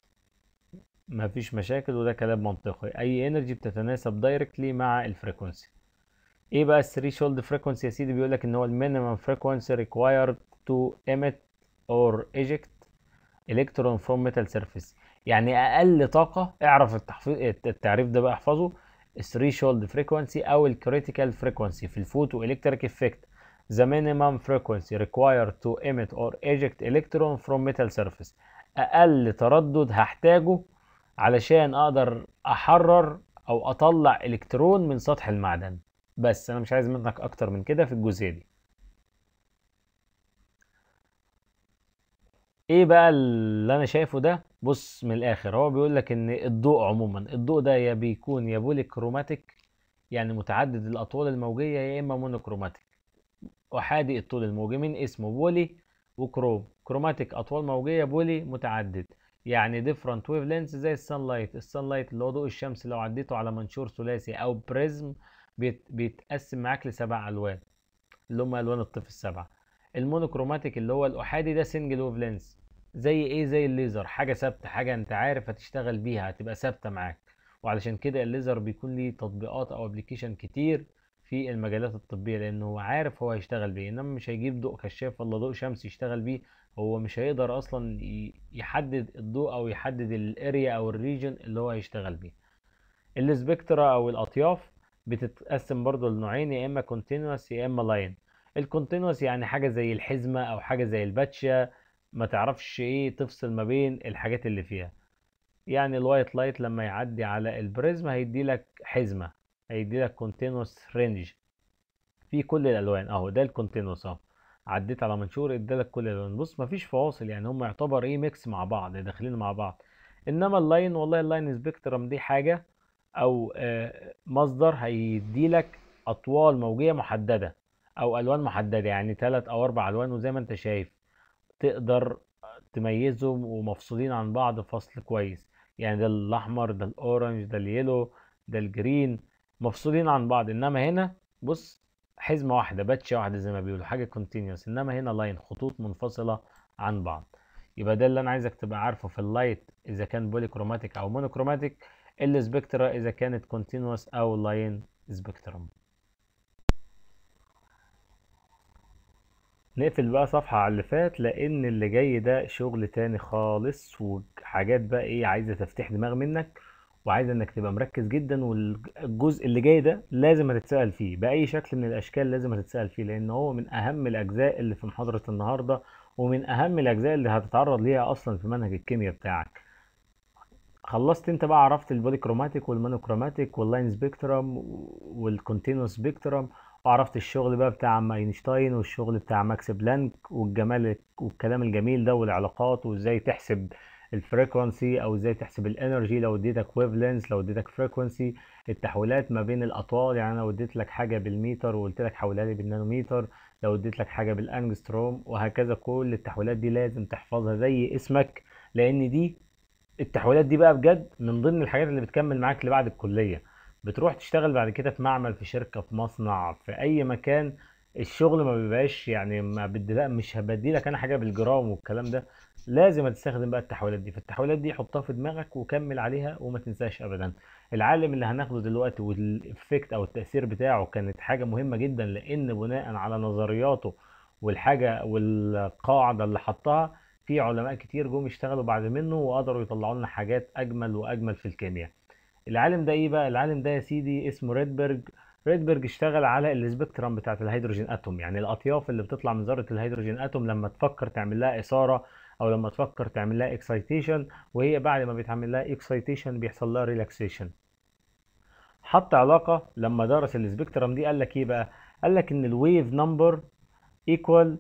A: مفيش مشاكل وده كلام منطقي. أي energy بتتناسب directly مع ال frequency إيه بقى ال threshold frequency يا سيدي؟ بيقول لك إن هو ال minimum frequency required to emit or eject electron from metal surface. يعني أقل طاقة اعرف التحفيظ التعريف ده بقى احفظه ال threshold frequency أو ال critical frequency في ال photoelectric effect the minimum frequency required to emit or eject electron from metal surface. أقل تردد هحتاجه علشان أقدر أحرر أو أطلع إلكترون من سطح المعدن. بس أنا مش عايز منك أكتر من كده في الجزئية دي. إيه بقى اللي أنا شايفه ده؟ بص من الآخر هو بيقول لك إن الضوء عموما الضوء ده يا بيكون يا بوليكروماتيك يعني متعدد الأطوال الموجية يا إما monochromatic احادي الطول الموجي من اسمه poly و chrom chromatic أطوال موجية poly متعدد. يعني different wavelength زي ال sunlight ال sunlight اللي هو ضوء الشمس لو عديته على منشور ثلاثي أو prism بيت بيتقسم معاك لسبع ألوان اللي هم ألوان الطيف السبعة. ال monochromatic اللي هو الأحادي ده single wavelength زي إيه؟ زي الليزر حاجة ثابتة حاجة أنت عارف هتشتغل بيها هتبقى ثابتة معاك. وعلشان كده الليزر بيكون ليه تطبيقات أو application كتير في المجالات الطبية لأنه هو عارف هو هيشتغل بيه إنما مش هيجيب ضوء كشاف ولا ضوء شمس يشتغل بيه. هو مش هيقدر أصلا يحدد الضوء أو يحدد ال area أو ال region اللي هو هيشتغل بيه. ال spectra أو الأطياف بتتقسم برضو لنوعين يا إما continuous يا إما line ال continuous يعني حاجة زي الحزمة أو حاجة زي ال patch ـة ما تعرفش إيه تفصل ما بين الحاجات اللي فيها. يعني ال white light لما يعدي على ال prism هيدي لك حزمة هيدي لك continuous range في كل الألوان أهو ده ال continuous أهو. عديت على منشور ادالك كل الألوان. بص مفيش فواصل يعني هم يعتبر إيه mix مع بعض داخلين مع بعض. إنما ال line والله ال line spectrum دي حاجة أو آه، مصدر هيديلك أطوال موجية محددة أو ألوان محددة يعني ثلاث أو أربع ألوان وزي ما أنت شايف. تقدر تميزهم ومفصولين عن بعض فصل كويس. يعني ده الأحمر ده ال orange ده ال yellow ده ال green مفصولين عن بعض. إنما هنا بص حزمة واحدة patch ـة واحدة زي ما بيقولوا حاجة continuous إنما هنا line خطوط منفصلة عن بعض. يبقى ده اللي أنا عايزك تبقى عارفه في ال light إذا كان polychromatic أو monochromatic ال spectra إذا كانت continuous أو line spectrum نقفل بقى صفحة على اللي فات لأن اللي جاي ده شغل تاني خالص وحاجات بقى إيه عايزة تفتح دماغ منك وعايزة إنك تبقى مركز جدا والجزء اللي جاي ده لازم هتتسأل فيه بأي شكل من الأشكال لازم هتتسأل فيه لأن هو من أهم الأجزاء اللي في محاضرة النهاردة ومن أهم الأجزاء اللي هتتعرض ليها أصلا في منهج الكيمياء بتاعك. خلصت أنت بقى عرفت ال polychromatic وال monochromatic وال line spectrum وال continuous spectrum وعرفت الشغل بقى بتاع اينشتاين والشغل بتاع ماكس بلانك والجمال والكلام الجميل ده والعلاقات وإزاي تحسب ال frequency أو إزاي تحسب ال energy لو اديتك wavelength لو اديتك frequency التحويلات ما بين الأطوال يعني أنا اديت لك حاجة بالمتر وقلت لك حولها لي بالنانومتر لو اديت لك حاجة بالأنجستروم وهكذا كل التحويلات دي لازم تحفظها زي اسمك لأن دي التحويلات دي بقى بجد من ضمن الحاجات اللي بتكمل معاك لبعد الكلية. بتروح تشتغل بعد كده في معمل في شركة في مصنع في أي مكان الشغل ما بيبقاش يعني ما بدي لا مش هبدي لك أنا حاجة بالجرام والكلام ده. لازم هتستخدم بقى التحويلات دي فالتحويلات دي حطها في دماغك وكمل عليها وما تنساش أبدا. العالم اللي هناخده دلوقتي والإفكت أو التأثير بتاعه كانت حاجة مهمة جدا لأن بناء على نظرياته والحاجة والقاعدة اللي حطها في علماء كتير جم اشتغلوا بعد منه وقدروا يطلعوا لنا حاجات أجمل وأجمل في الكيمياء. العالم ده إيه بقى؟ العالم ده يا سيدي اسمه ريدبرج. ريدبرج اشتغل على ال spectrum بتاعت ال hydrogen atom. يعني الأطياف اللي بتطلع من ذرة الهيدروجين atom لما تفكر تعمل لها إثارة أو لما تفكر تعمل لها excitation وهي بعد ما بيتعمل لها excitation بيحصل لها relaxation حط علاقة لما درس ال spectrum دي قال لك إيه بقى؟ قال لك إن ال wave number equal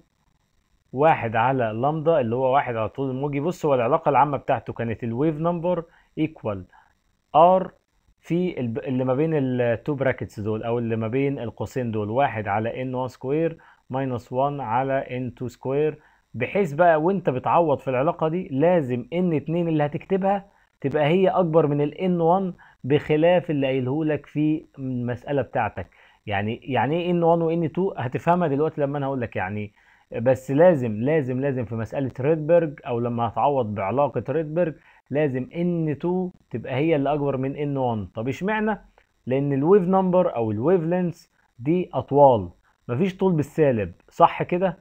A: واحد على لامدا اللي هو واحد على طول الموجي. بص هو العلاقة العامة بتاعته كانت ال wave number equal R في اللي ما بين ال two brackets دول أو اللي ما بين القوسين دول. واحد على n 1 square minus 1 على n 2 square. بحيث بقى وإنت بتعوض في العلاقة دي لازم n 2 اللي هتكتبها تبقى هي أكبر من ال n 1 بخلاف اللي قايله لك في المسألة بتاعتك. يعني يعني إيه n 1 و n 2 هتفهمها دلوقتي لما أنا هقول لك يعني. بس لازم لازم لازم في مسألة ريدبرج أو لما هتعوض بعلاقة ريدبرج لازم n 2 تبقى هي اللي أكبر من n 1 طب اشمعنى؟ لأن ال wave number أو ال wavelength دي أطوال. مفيش طول بالسالب. صح كده؟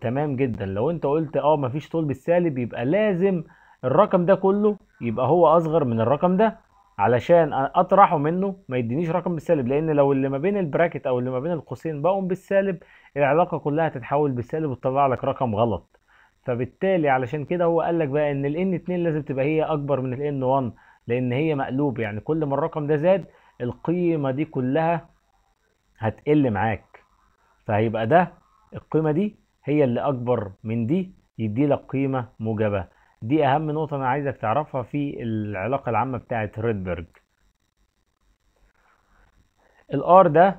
A: تمام جدا. لو أنت قلت آه مفيش طول بالسالب يبقى لازم الرقم ده كله يبقى هو أصغر من الرقم ده علشان أطرحه منه ما يدينيش رقم بالسالب. لأن لو اللي ما بين ال bracket أو اللي ما بين القوسين بقوا بالسالب العلاقة كلها هتتحول بالسالب وتطلع لك رقم غلط. فبالتالي علشان كده هو قال لك بقى إن ال n 2 لازم تبقى هي أكبر من ال n 1 لأن هي مقلوب. يعني كل ما الرقم ده زاد القيمة دي كلها هتقل معاك. فهيبقى ده القيمة دي هي اللي أكبر من دي يدي لك قيمة موجبة. دي أهم نقطة أنا عايزك تعرفها في العلاقة العامة بتاعه ريدبرج. ال R ده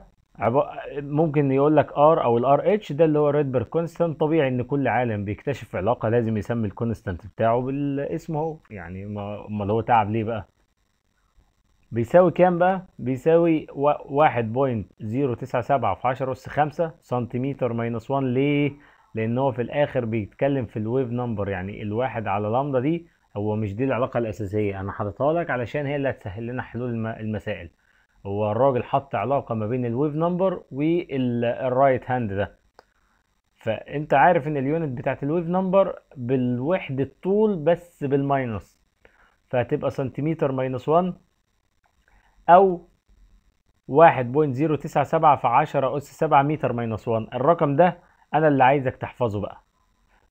A: ممكن يقول لك آر أو الار إتش ده اللي هو ريدبرج constant طبيعي إن كل عالم بيكتشف علاقة لازم يسمي ال constant بتاعه بالاسم هو. يعني أمال هو تعب ليه بقى؟ بيساوي كام بقى؟ بيساوي واحد point zero تسعة سبعة في عشرة أس خمسة سنتيمتر minus one ليه؟ لأن هو في الآخر بيتكلم في ال wave number يعني الواحد على لامدا دي هو مش دي العلاقة الأساسية. أنا حاططها لك علشان هي اللي هتسهل لنا حلول المسائل. هو الراجل حط علاقة ما بين ال wave number وال right hand ده. فأنت عارف إن ال unit بتاعت ال wave number بالوحده طول بس بال minus فهتبقى سنتيمتر minus 1 أو 1.097 في 10 اس 7 متر minus 1 الرقم ده أنا اللي عايزك تحفظه بقى.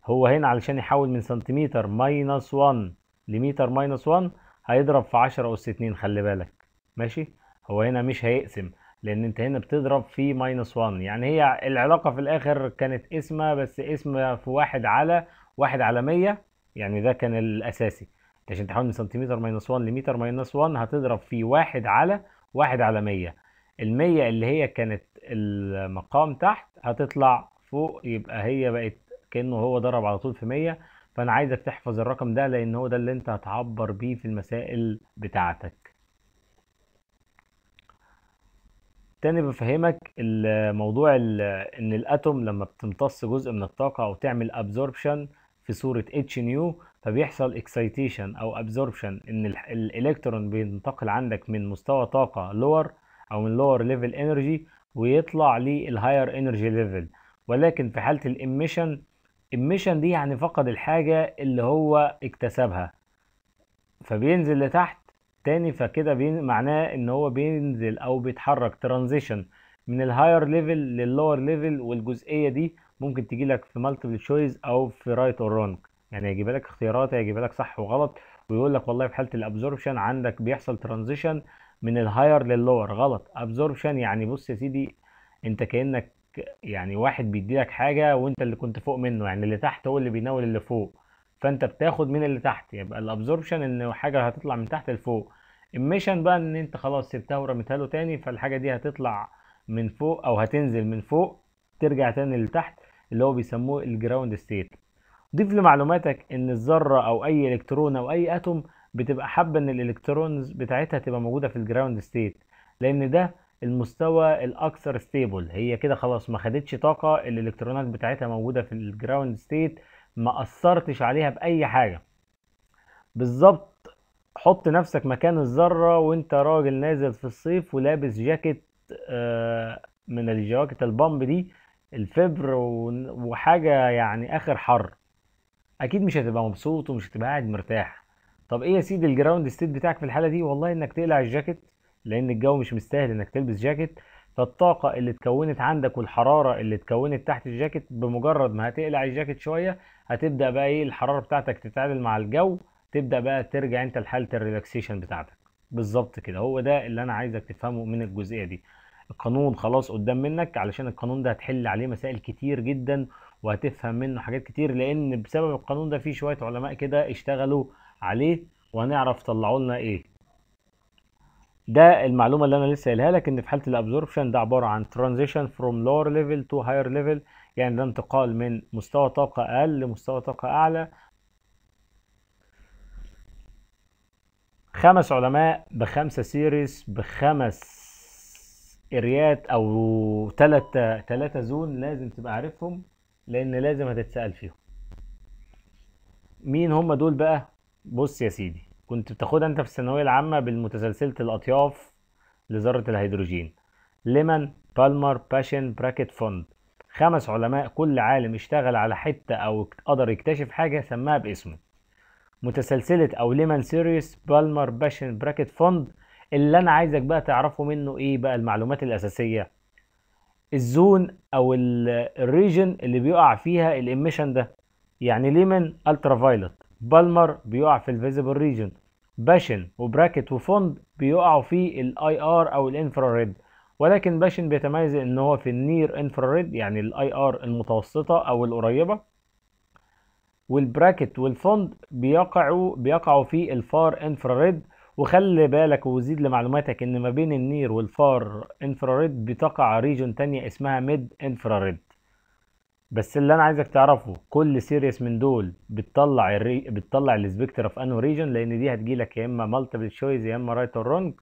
A: هو هنا علشان يحول من سنتيمتر minus 1 لمتر minus 1 هيضرب في 10 اس 2 خلي بالك. ماشي؟ هو هنا مش هيقسم لأن أنت هنا بتضرب في minus 1 يعني هي العلاقة في الآخر كانت اسمها بس اسم في واحد على واحد على 100 يعني ده كان الأساسي. عشان تحول من سنتيمتر minus 1 لمتر minus 1 هتضرب في واحد على واحد على 100 ال 100 اللي هي كانت المقام تحت هتطلع فوق يبقى هي بقت كأنه هو ضرب على طول في 100 فأنا عايزك تحفظ الرقم ده لأن هو ده اللي أنت هتعبر بيه في المسائل بتاعتك. تاني بفهمك الموضوع إن ال atom لما بتمتص جزء من الطاقة أو تعمل absorption في صورة اتش نيو فبيحصل excitation أو absorption إن الالكترون بينتقل عندك من مستوى طاقة lower أو من lower level energy ويطلع لل higher energy level ولكن في حالة ال emission emission دي يعني فقد الحاجة اللي هو اكتسبها. فبينزل لتحت تاني فكده معناه إن هو بينزل أو بيتحرك transition من ال higher level لل lower level والجزئية دي ممكن تجي لك في multiple choice أو في right or wrong يعني يجيب لك اختيارات يجيب لك صح وغلط ويقول لك والله في حالة ال absorption عندك بيحصل transition من ال higher لل lower غلط. absorption يعني بص يا سيدي أنت كأنك يعني واحد بيدي لك حاجة وأنت اللي كنت فوق منه يعني اللي تحت هو اللي بيناول اللي فوق. فانت بتاخد من اللي تحت. يبقى ال absorption إن حاجة هتطلع من تحت لفوق. ال emission بقى إن أنت خلاص سبتها ورميتها له تاني فالحاجة دي هتطلع من فوق أو هتنزل من فوق ترجع تاني لتحت اللي هو بيسموه ال ground state ضيف لمعلوماتك إن الذرة أو أي إلكترون أو أي atom بتبقى حابة إن ال electrons بتاعتها تبقى موجودة في ال ground state لأن ده المستوى الأكثر stable هي كده خلاص ما خدتش طاقة الإلكترونات بتاعتها موجودة في ال ground state ما اثرتش عليها بأي حاجة. بالظبط حط نفسك مكان الذرة وانت راجل نازل في الصيف ولابس جاكيت آه، من الجواكت ال bump دي الفبر وحاجة يعني آخر حر. أكيد مش هتبقى مبسوط ومش هتبقى قاعد مرتاح. طب إيه يا سيدي ال ground state بتاعك في الحالة دي؟ والله إنك تقلع الجاكيت لأن الجو مش مستاهل إنك تلبس جاكيت. فالطاقة اللي اتكونت عندك والحرارة اللي اتكونت تحت الجاكيت بمجرد ما هتقلع الجاكيت شوية هتبدأ بقى إيه الحرارة بتاعتك تتعادل مع الجو تبدأ بقى ترجع أنت لحالة ال relaxation بتاعتك. بالظبط كده. هو ده اللي أنا عايزك تفهمه من الجزئية دي. القانون خلاص قدام منك علشان القانون ده هتحل عليه مسائل كتير جدا وهتفهم منه حاجات كتير لأن بسبب القانون ده في شوية علماء كده اشتغلوا عليه وهنعرف طلعوا لنا إيه. ده المعلومة اللي أنا لسه قايلها لك إن في حالة ال absorption ده عبارة عن transition from lower level to higher level يعني ده انتقال من مستوى طاقة أقل لمستوى طاقة أعلى. خمس علماء بخمسة series بخمس area ات أو تلاتة تلاتة zone لازم تبقى عارفهم لأن لازم هتتسأل فيهم. مين هم دول بقى؟ بص يا سيدي كنت بتاخدها أنت في الثانوية العامة بالمتسلسلة الأطياف لذرة الهيدروجين. ليمان بالمر باشن براكت فوند. خمس علماء كل عالم اشتغل على حتة أو قدر يكتشف حاجة سماها باسمه. متسلسلة أو ليمان series بالمر باشن براكت فوند اللي أنا عايزك بقى تعرفه منه إيه بقى؟ المعلومات الأساسية. ال zone أو ال region اللي بيقع فيها ال emission ده. يعني ليمن ultraviolet بالمر بيقع في ال visible region باشن وبراكت وفوند بيقعوا في ال IR أو ال infrared ولكن باشن بيتميز إن هو في ال near infrared يعني ال IR المتوسطة أو القريبة. والبراكت والفوند بيقعوا بيقعوا في ال far infrared وخلي بالك وزيد لمعلوماتك إن ما بين ال near وال far infrared بتقع region تانية اسمها mid infrared بس اللي أنا عايزك تعرفه كل series من دول بتطلع الري... بتطلع ال spectra of أنهو region لأن دي هتجيلك يا إما multiple choice يا إما right or wrong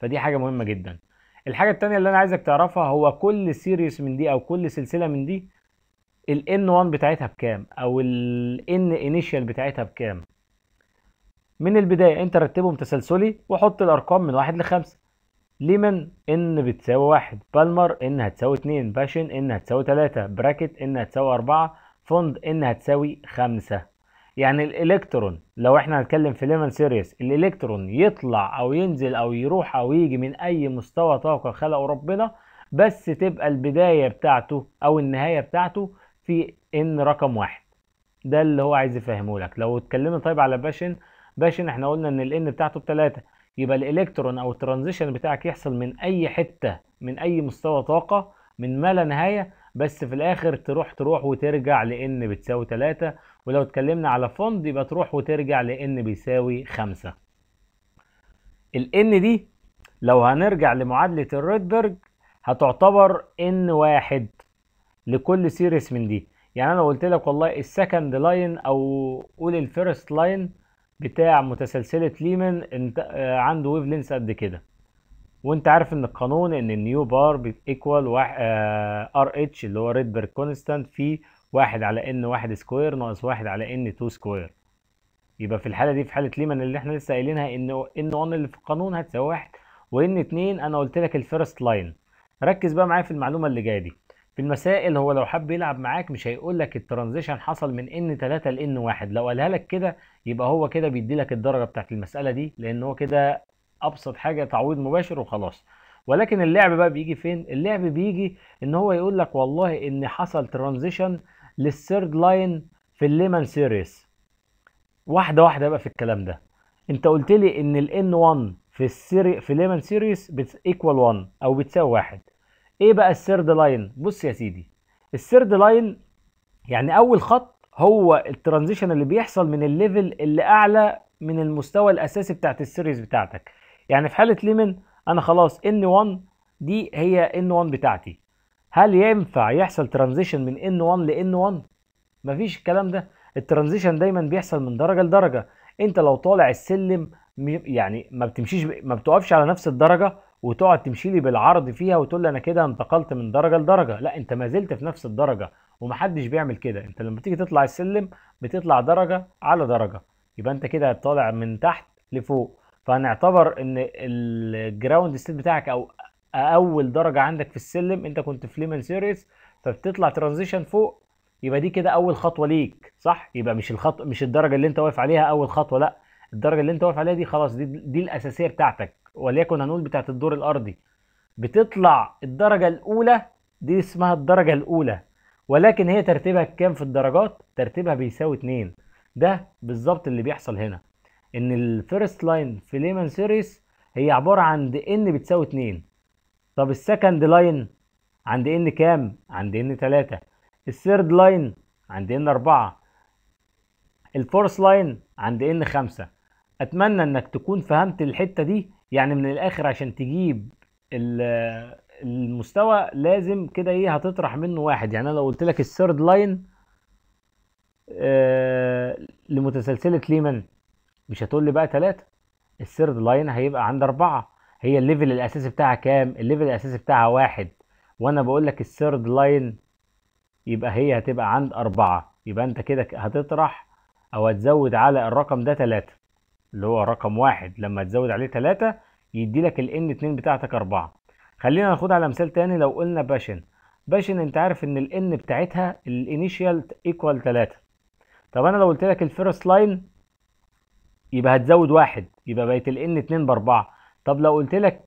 A: فدي حاجة مهمة جدا. الحاجة التانية اللي أنا عايزك تعرفها هو كل series من دي أو كل سلسلة من دي ال N1 بتاعتها بكام؟ أو ال N initial بتاعتها بكام؟ من البداية أنت رتبهم تسلسلي وحط الأرقام من واحد لخمسة. ليمن n بتساوي واحد بالمر n هتساوي اتنين باشن n هتساوي تلاتة براكت n هتساوي أربعة فوند n هتساوي خمسة. يعني الإلكترون لو إحنا هنتكلم في ليمن series الإلكترون يطلع أو ينزل أو يروح أو يجي من أي مستوى طاقة خلقه ربنا بس تبقى البداية بتاعته أو النهاية بتاعته في n رقم واحد. ده اللي هو عايز يفهمه لك. لو اتكلمنا طيب على باشن باشن إحنا قلنا إن ال n بتاعته بتلاتة يبقى الإلكترون أو ال transition بتاعك يحصل من أي حتة من أي مستوى طاقة من ما لا نهاية بس في الآخر تروح تروح وترجع ل n بتساوي تلاتة ولو اتكلمنا على فوند يبقى تروح وترجع ل n بيساوي خمسة. ال n دي لو هنرجع لمعادلة الريدبرج هتعتبر n واحد لكل series من دي. يعني أنا قلت لك والله ال second line أو قول ال first line بتاع متسلسلة ليمن انت آه، عنده wave length قد كده. وأنت عارف إن القانون إن ال nu bar بي equal RH اللي هو ريدبرج constant في واحد على n واحد square ناقص واحد على n 2 square يبقى في الحالة دي في حالة ليمن اللي إحنا لسه قايلينها إن n 1 اللي في القانون هتساوي واحد و n 2 أنا قلت لك ال first line ركز بقى معايا في المعلومة اللي جاية دي. في المسائل هو لو حب يلعب معاك مش هيقول لك ال transition حصل من n 3 ل n 1 لو قالها لك كده يبقى هو كده بيدي لك الدرجة بتاعت المسألة دي لأن هو كده أبسط حاجة تعويض مباشر وخلاص. ولكن اللعب بقى بيجي فين؟ اللعب بيجي إن هو يقول لك والله إن حصل transition لل third line في الليمان series واحدة واحدة بقى في الكلام ده. انت قلت لي إن ال N1 في ال series في ليمان series equal 1 أو بتساوي 1 إيه بقى ال third line بص يا سيدي. ال third line يعني أول خط هو ال transition اللي بيحصل من ال level اللي أعلى من المستوى الأساسي بتاعت ال series بتاعتك. يعني في حالة ليمن أنا خلاص n 1 دي هي n 1 بتاعتي. هل ينفع يحصل transition من n 1 ل n 1 مفيش الكلام ده. ال transition دايما بيحصل من درجة لدرجة. انت لو طالع السلم يعني ما بتمشيش ما بتقفش على نفس الدرجة وتقعد تمشي لي بالعرض فيها وتقول لي أنا كده انتقلت من درجة لدرجة. لا انت ما زلت في نفس الدرجة ومحدش بيعمل كده. انت لما تيجي تطلع السلم بتطلع درجة على درجة. يبقى انت كده طالع من تحت لفوق. فهنعتبر إن ال ground state بتاعك أو أول درجة عندك في السلم أنت كنت في ليمن series فبتطلع transition فوق يبقى دي كده أول خطوة ليك صح؟ يبقى مش الخط مش الدرجة اللي أنت واقف عليها أول خطوة لأ الدرجة اللي أنت واقف عليها دي خلاص دي دي الأساسية بتاعتك وليكن هنقول بتاعت الدور الأرضي. بتطلع الدرجة الأولى دي اسمها الدرجة الأولى ولكن هي ترتيبها كام في الدرجات؟ ترتيبها بيساوي 2 ده بالظبط اللي بيحصل هنا إن ال first line في ليمان series هي عبارة عن n بتساوي 2 طب ال second line عند n كام؟ عند n 3 ال third line عند n 4 ال fourth line عند n 5 أتمنى إنك تكون فهمت الحتة دي يعني من الآخر عشان تجيب ال- المستوى لازم كده إيه هتطرح منه واحد. يعني أنا لو قلت لك ال third line آه لمتسلسلة ليمان مش هتقول لي بقى ثلاثة ال third line هيبقى عند أربعة. هي ال level الأساسي بتاعها كام؟ ال level الأساسي بتاعها واحد. وأنا بقول لك ال third line يبقى هي هتبقى عند أربعة. يبقى أنت كده هتطرح أو هتزود على الرقم ده تلاتة اللي هو رقم واحد. لما تزود عليه تلاتة يدي لك ال N2 بتاعتك أربعة. خلينا ناخدها على مثال تاني. لو قلنا باشن باشن أنت عارف إن ال N بتاعتها ال initial equal تلاتة. طب أنا لو قلت لك ال first line يبقى هتزود واحد. يبقى بقت ال N2 بأربعة. طب لو قلت لك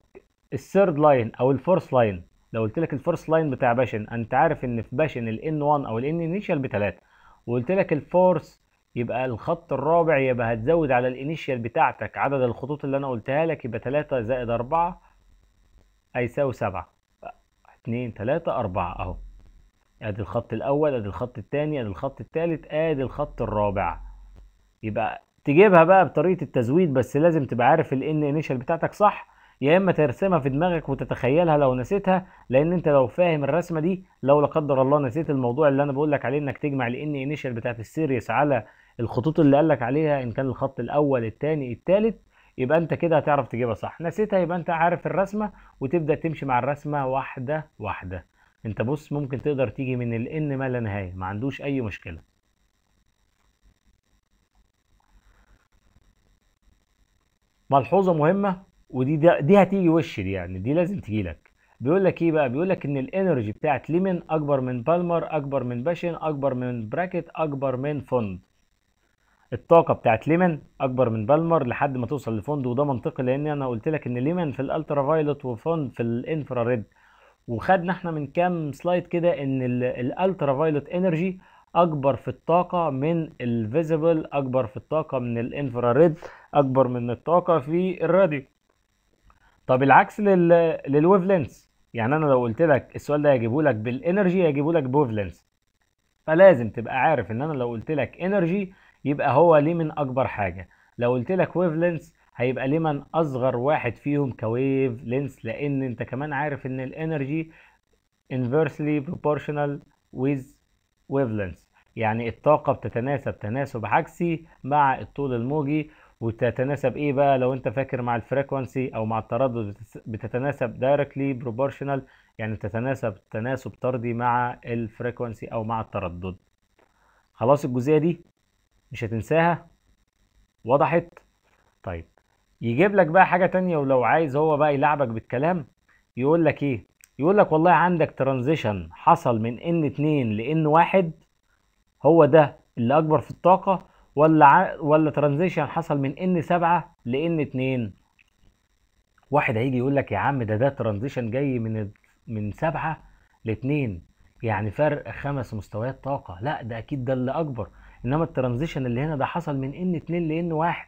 A: ال third line أو ال fourth line لو قلت لك ال fourth line بتاع باشن أنت عارف إن في باشن ال N1 أو ال N initial بتلاتة وقلت لك ال fourth يبقى الخط الرابع يبقى هتزود على ال initial بتاعتك عدد الخطوط اللي أنا قلتها لك يبقى 3 زائد 4 هيساوي 7 2 3 4 أهو. أدي الخط الأول أدي الخط الثاني أدي الخط الثالث أدي الخط الرابع. يبقى تجيبها بقى بطريقة التزويد بس لازم تبقى عارف ال n initial بتاعتك صح. يا إما ترسمها في دماغك وتتخيلها لو نسيتها لأن أنت لو فاهم الرسمة دي لو لا قدر الله نسيت الموضوع اللي أنا بقول لك عليه إنك تجمع ال n initial بتاعت ال series على الخطوط اللي قال لك عليها إن كان الخط الأول الثاني الثالث يبقى أنت كده هتعرف تجيبها صح. نسيتها يبقى أنت عارف الرسمة وتبدأ تمشي مع الرسمة واحدة واحدة. أنت بص ممكن تقدر تيجي من ال n ما لا نهايه ما عندوش أي مشكلة. ملحوظة مهمة ودي دي, هتيجي وش دي يعني دي لازم تجي لك. بيقول لك إيه بقى؟ بيقول لك إن ال energy بتاعت ليمن أكبر من بالمر أكبر من باشن أكبر من براكت أكبر من فوند. الطاقة بتاعت ليمن أكبر من بالمر لحد ما توصل لفوند وده منطقي لأن أنا قلت لك إن ليمن في ال ultraviolet وفوند في ال infrared. وخدنا إحنا من كام سلايد كده إن ال ultraviolet energy أكبر في الطاقة من ال visible أكبر في الطاقة من ال infrared أكبر من الطاقة في الراديو طب العكس لل لل wave يعني أنا لو قلت لك السؤال ده هيجيبه لك بال energy هيجيبه لك ب wavelength فلازم تبقى عارف إن أنا لو قلت لك energy يبقى هو ليه من أكبر حاجة. لو قلت لك wavelength هيبقى ليه من أصغر واحد فيهم ك wavelength لأن أنت كمان عارف إن ال energy inversely proportional with wavelengths يعني الطاقة بتتناسب تناسب عكسي مع الطول الموجي وتتناسب إيه بقى؟ لو أنت فاكر مع ال frequency أو مع التردد بتتناسب directly proportional يعني تتناسب تناسب طردي مع ال frequency أو مع التردد. خلاص الجزئية دي؟ مش هتنساها؟ وضحت؟ طيب يجيب لك بقى حاجة تانية ولو عايز هو بقى يلعبك بالكلام يقول لك إيه؟ يقول لك والله عندك transition حصل من n 2 ل n 1 هو ده اللي أكبر في الطاقة ولا ع... ولا transition حصل من n 7 ل n 2 واحد هيجي يقول لك يا عم ده ده transition جاي من من 7 ل 2 يعني فرق خمس مستويات طاقة. لا ده أكيد ده اللي أكبر. إنما ال transition اللي هنا ده حصل من n 2 ل n 1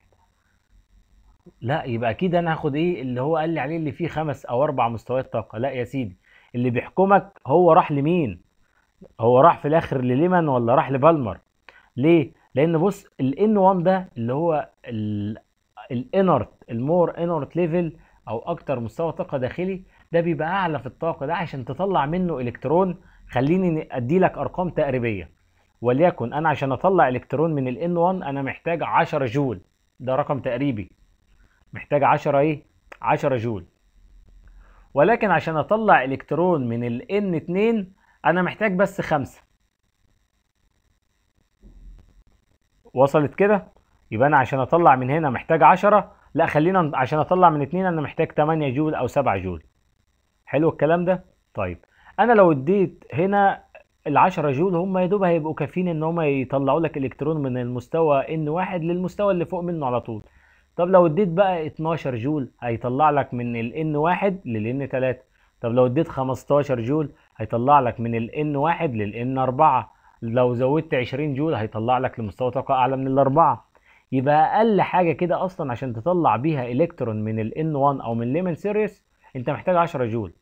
A: لا يبقى أكيد أنا هاخد إيه؟ اللي هو قال لي عليه اللي فيه خمس أو أربع مستويات طاقة. لا يا سيدي اللي بيحكمك هو راح لمين؟ هو راح في الآخر لليمان ولا راح لبالمر؟ ليه؟ لأن بص ال n 1 ده اللي هو ال inner ال more inner level أو أكتر مستوى طاقة داخلي ده بيبقى أعلى في الطاقة ده عشان تطلع منه إلكترون. خليني أدي لك أرقام تقريبية. وليكن أنا عشان أطلع إلكترون من ال n 1 أنا محتاج 10 جول. ده رقم تقريبي. محتاج 10 إيه؟ 10 جول. ولكن عشان أطلع إلكترون من الان 2 أنا محتاج بس 5 وصلت كده؟ يبقى أنا عشان اطلع من هنا محتاج 10 لا خلينا عشان اطلع من 2 أنا محتاج 8 جول أو 7 جول. حلو الكلام ده؟ طيب أنا لو اديت هنا ال 10 جول هم يا دوب هيبقوا كافيين ان هم يطلعوا لك الكترون من المستوى ان واحد للمستوى اللي فوق منه على طول. طب لو اديت بقى 12 جول هيطلع لك من ال n واحد لل n 3 طب لو اديت 15 جول هيطلع لك من ال n واحد لل n 4 لو زودت 20 جول هيطلع لك لمستوى طاقة أعلى من الأربعة يبقى أقل حاجة كده أصلا عشان تطلع بيها إلكترون من ال N1 أو من Lyman series أنت محتاج 10 جول.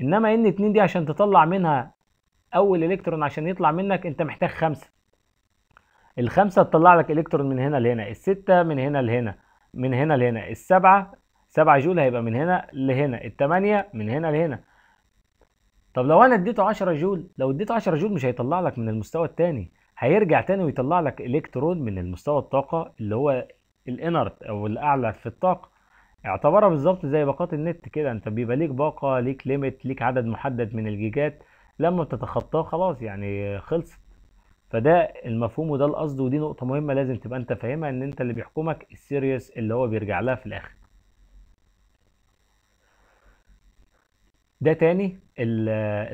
A: إنما N2 دي عشان تطلع منها أول إلكترون عشان يطلع منك أنت محتاج خمسة. الخمسة تطلع لك إلكترون من هنا لهنا الستة من هنا لهنا من هنا لهنا السبعة سبعة جول هيبقى من هنا لهنا التمانية من هنا لهنا. طب لو أنا اديته 10 جول لو اديته 10 جول مش هيطلع لك من المستوى الثاني هيرجع تاني ويطلع لك الكترون من المستوى الطاقة اللي هو ال inner أو الأعلى في الطاقة. اعتبرها بالظبط زي باقات النت كده أنت بيبقى ليك باقة ليك limit ليك عدد محدد من الجيجات. لما بتتخطاه خلاص يعني خلصت. فده المفهوم وده القصد ودي نقطة مهمة لازم تبقى أنت فاهمها إن أنت اللي بيحكمك ال series اللي هو بيرجع لها في الآخر. ده تاني ال-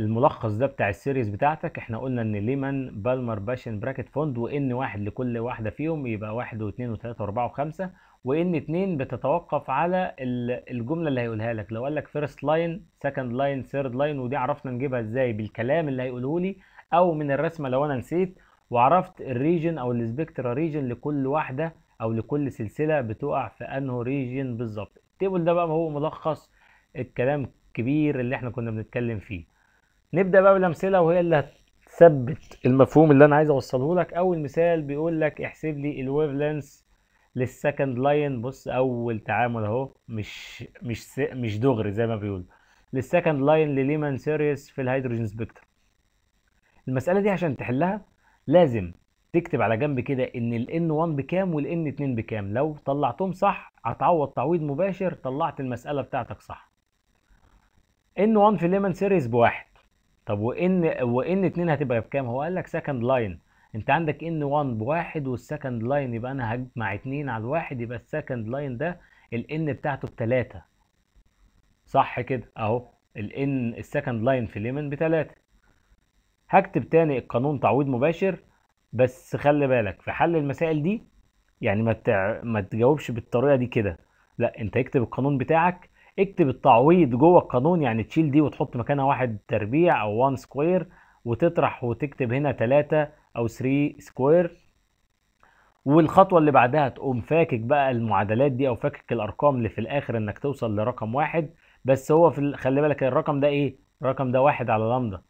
A: الملخص ده بتاع ال series بتاعتك. إحنا قلنا إن Lyman Balmer Paschen Brackett Pfund و n واحد لكل واحدة فيهم يبقى واحد واثنين وثلاثة وأربعة وخمسة. و n اتنين بتتوقف على ال- الجملة اللي هيقولها لك. لو قال لك first line second line third line ودي عرفنا نجيبها إزاي؟ بالكلام اللي هيقوله لي أو من الرسمة لو أنا نسيت وعرفت ال region أو ال spectra region لكل واحدة أو لكل سلسلة بتقع في انه region بالظبط. ال table ده بقى هو ملخص الكلام الكبير اللي إحنا كنا بنتكلم فيه. نبدأ بقى بالأمثلة وهي اللي هتثبت المفهوم اللي أنا عايز أوصله لك. أول مثال بيقول لك احسب لي ال wave لل second line بص أول تعامل أهو مش مش. مش دغري زي ما بيقول. لل second line ل Lyman series في ال hydrogen spectra. المسألة دي عشان تحلها لازم تكتب على جنب كده إن ال N1 بكام وال N2 بكام. لو طلعتهم صح هتعوض تعويض مباشر طلعت المسألة بتاعتك صح. N1 في ال Lyman series بواحد. طب و n و n 2 هتبقى بكام؟ هو قال لك second line أنت عندك n 1 بواحد وال second line يبقى أنا هجمع 2 على الواحد يبقى ال second line ده ال n بتاعته بتلاتة. صح كده؟ أهو. ال n ال second line في Lyman بتلاتة. هكتب تاني القانون تعويض مباشر بس خلي بالك في حل المسائل دي يعني ما. ما تجاوبش بالطريقة دي كده. لا أنت اكتب القانون بتاعك اكتب التعويض جوه القانون يعني تشيل دي وتحط مكانها واحد تربيع أو 1 square وتطرح وتكتب هنا 3 أو 3 square والخطوة اللي بعدها تقوم فاكك بقى المعادلات دي أو فاكك الأرقام اللي في الآخر إنك توصل لرقم واحد. بس هو في. خلي بالك الرقم ده إيه؟ الرقم ده واحد على لامدا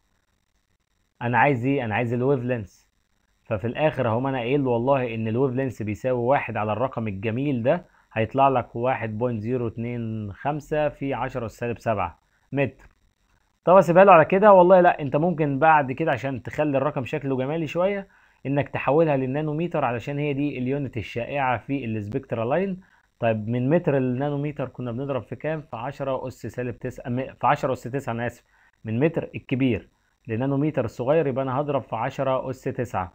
A: أنا عايز إيه؟ أنا عايز ال wavelength ففي الآخر أهو أنا قايل والله إن ال wavelength بيساوي واحد على الرقم الجميل ده. هيطلع لك واحد point zero اتنين خمسة في عشرة سالب سبعة. متر. طب أسيبها له على كده؟ والله لا أنت ممكن بعد كده عشان تخلي الرقم شكله جمالي شوية إنك تحولها للنانوميتر علشان هي دي ال unit الشائعة في ال spectra line. طيب من متر للنانوميتر كنا بنضرب في كام؟ في 10 أس سالب 9 في 10 أس 9 أنا آسف. من متر الكبير لنانوميتر الصغير يبقى أنا هضرب في 10 أس 9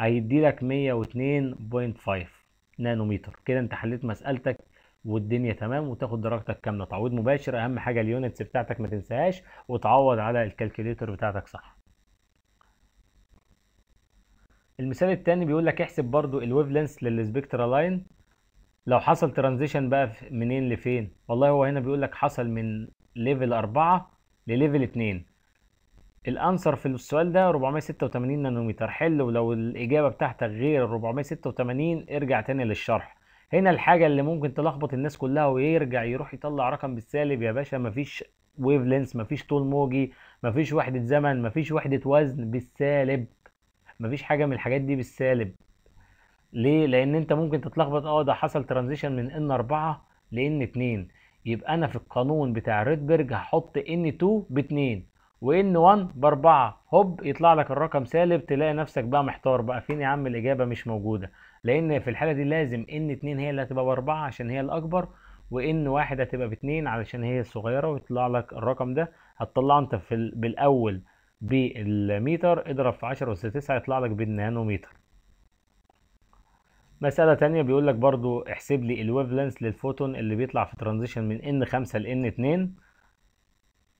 A: هيدي لك 102.5 نانومتر كده انت حليت مسألتك والدنيا تمام وتاخد درجتك كاملة. تعويض مباشر أهم حاجة ال units بتاعتك ما تنساهاش وتعوض على ال calculator بتاعتك صح. المثال التاني بيقول لك احسب برضو ال wave length لل spectra line لو حصل transition بقى منين لفين؟ والله هو هنا بيقول لك حصل من level 4 ل level 2 ال answer في السؤال ده 486 نانومتر. حل ولو الإجابة بتاعتك غير 486 ارجع تاني للشرح. هنا الحاجة اللي ممكن تلخبط الناس كلها ويرجع يروح يطلع رقم بالسالب. يا باشا مفيش wave length مفيش طول موجي مفيش وحدة زمن مفيش وحدة وزن بالسالب. مفيش حاجة من الحاجات دي بالسالب. ليه؟ لأن أنت ممكن تتلخبط آه ده حصل transition من n 4 ل n 2 يبقى أنا في القانون بتاع ريدبرج هحط n 2 ب 2 و n 1 بأربعة هوب يطلع لك الرقم سالب تلاقي نفسك بقى محتار بقى فين يا عم الإجابة مش موجودة؟ لأن في الحالة دي لازم n 2 هي اللي هتبقى بأربعة عشان هي الأكبر و n واحد هتبقى باتنين علشان هي الصغيرة ويطلع لك الرقم ده. هتطلعه أنت في ال... بالأول بالمتر اضرب في 10 اس 9 يطلع لك بالنانومتر مسألة تانية بيقول لك برضو احسب لي ال wave length للفوتون اللي بيطلع في transition من n 5 ل n 2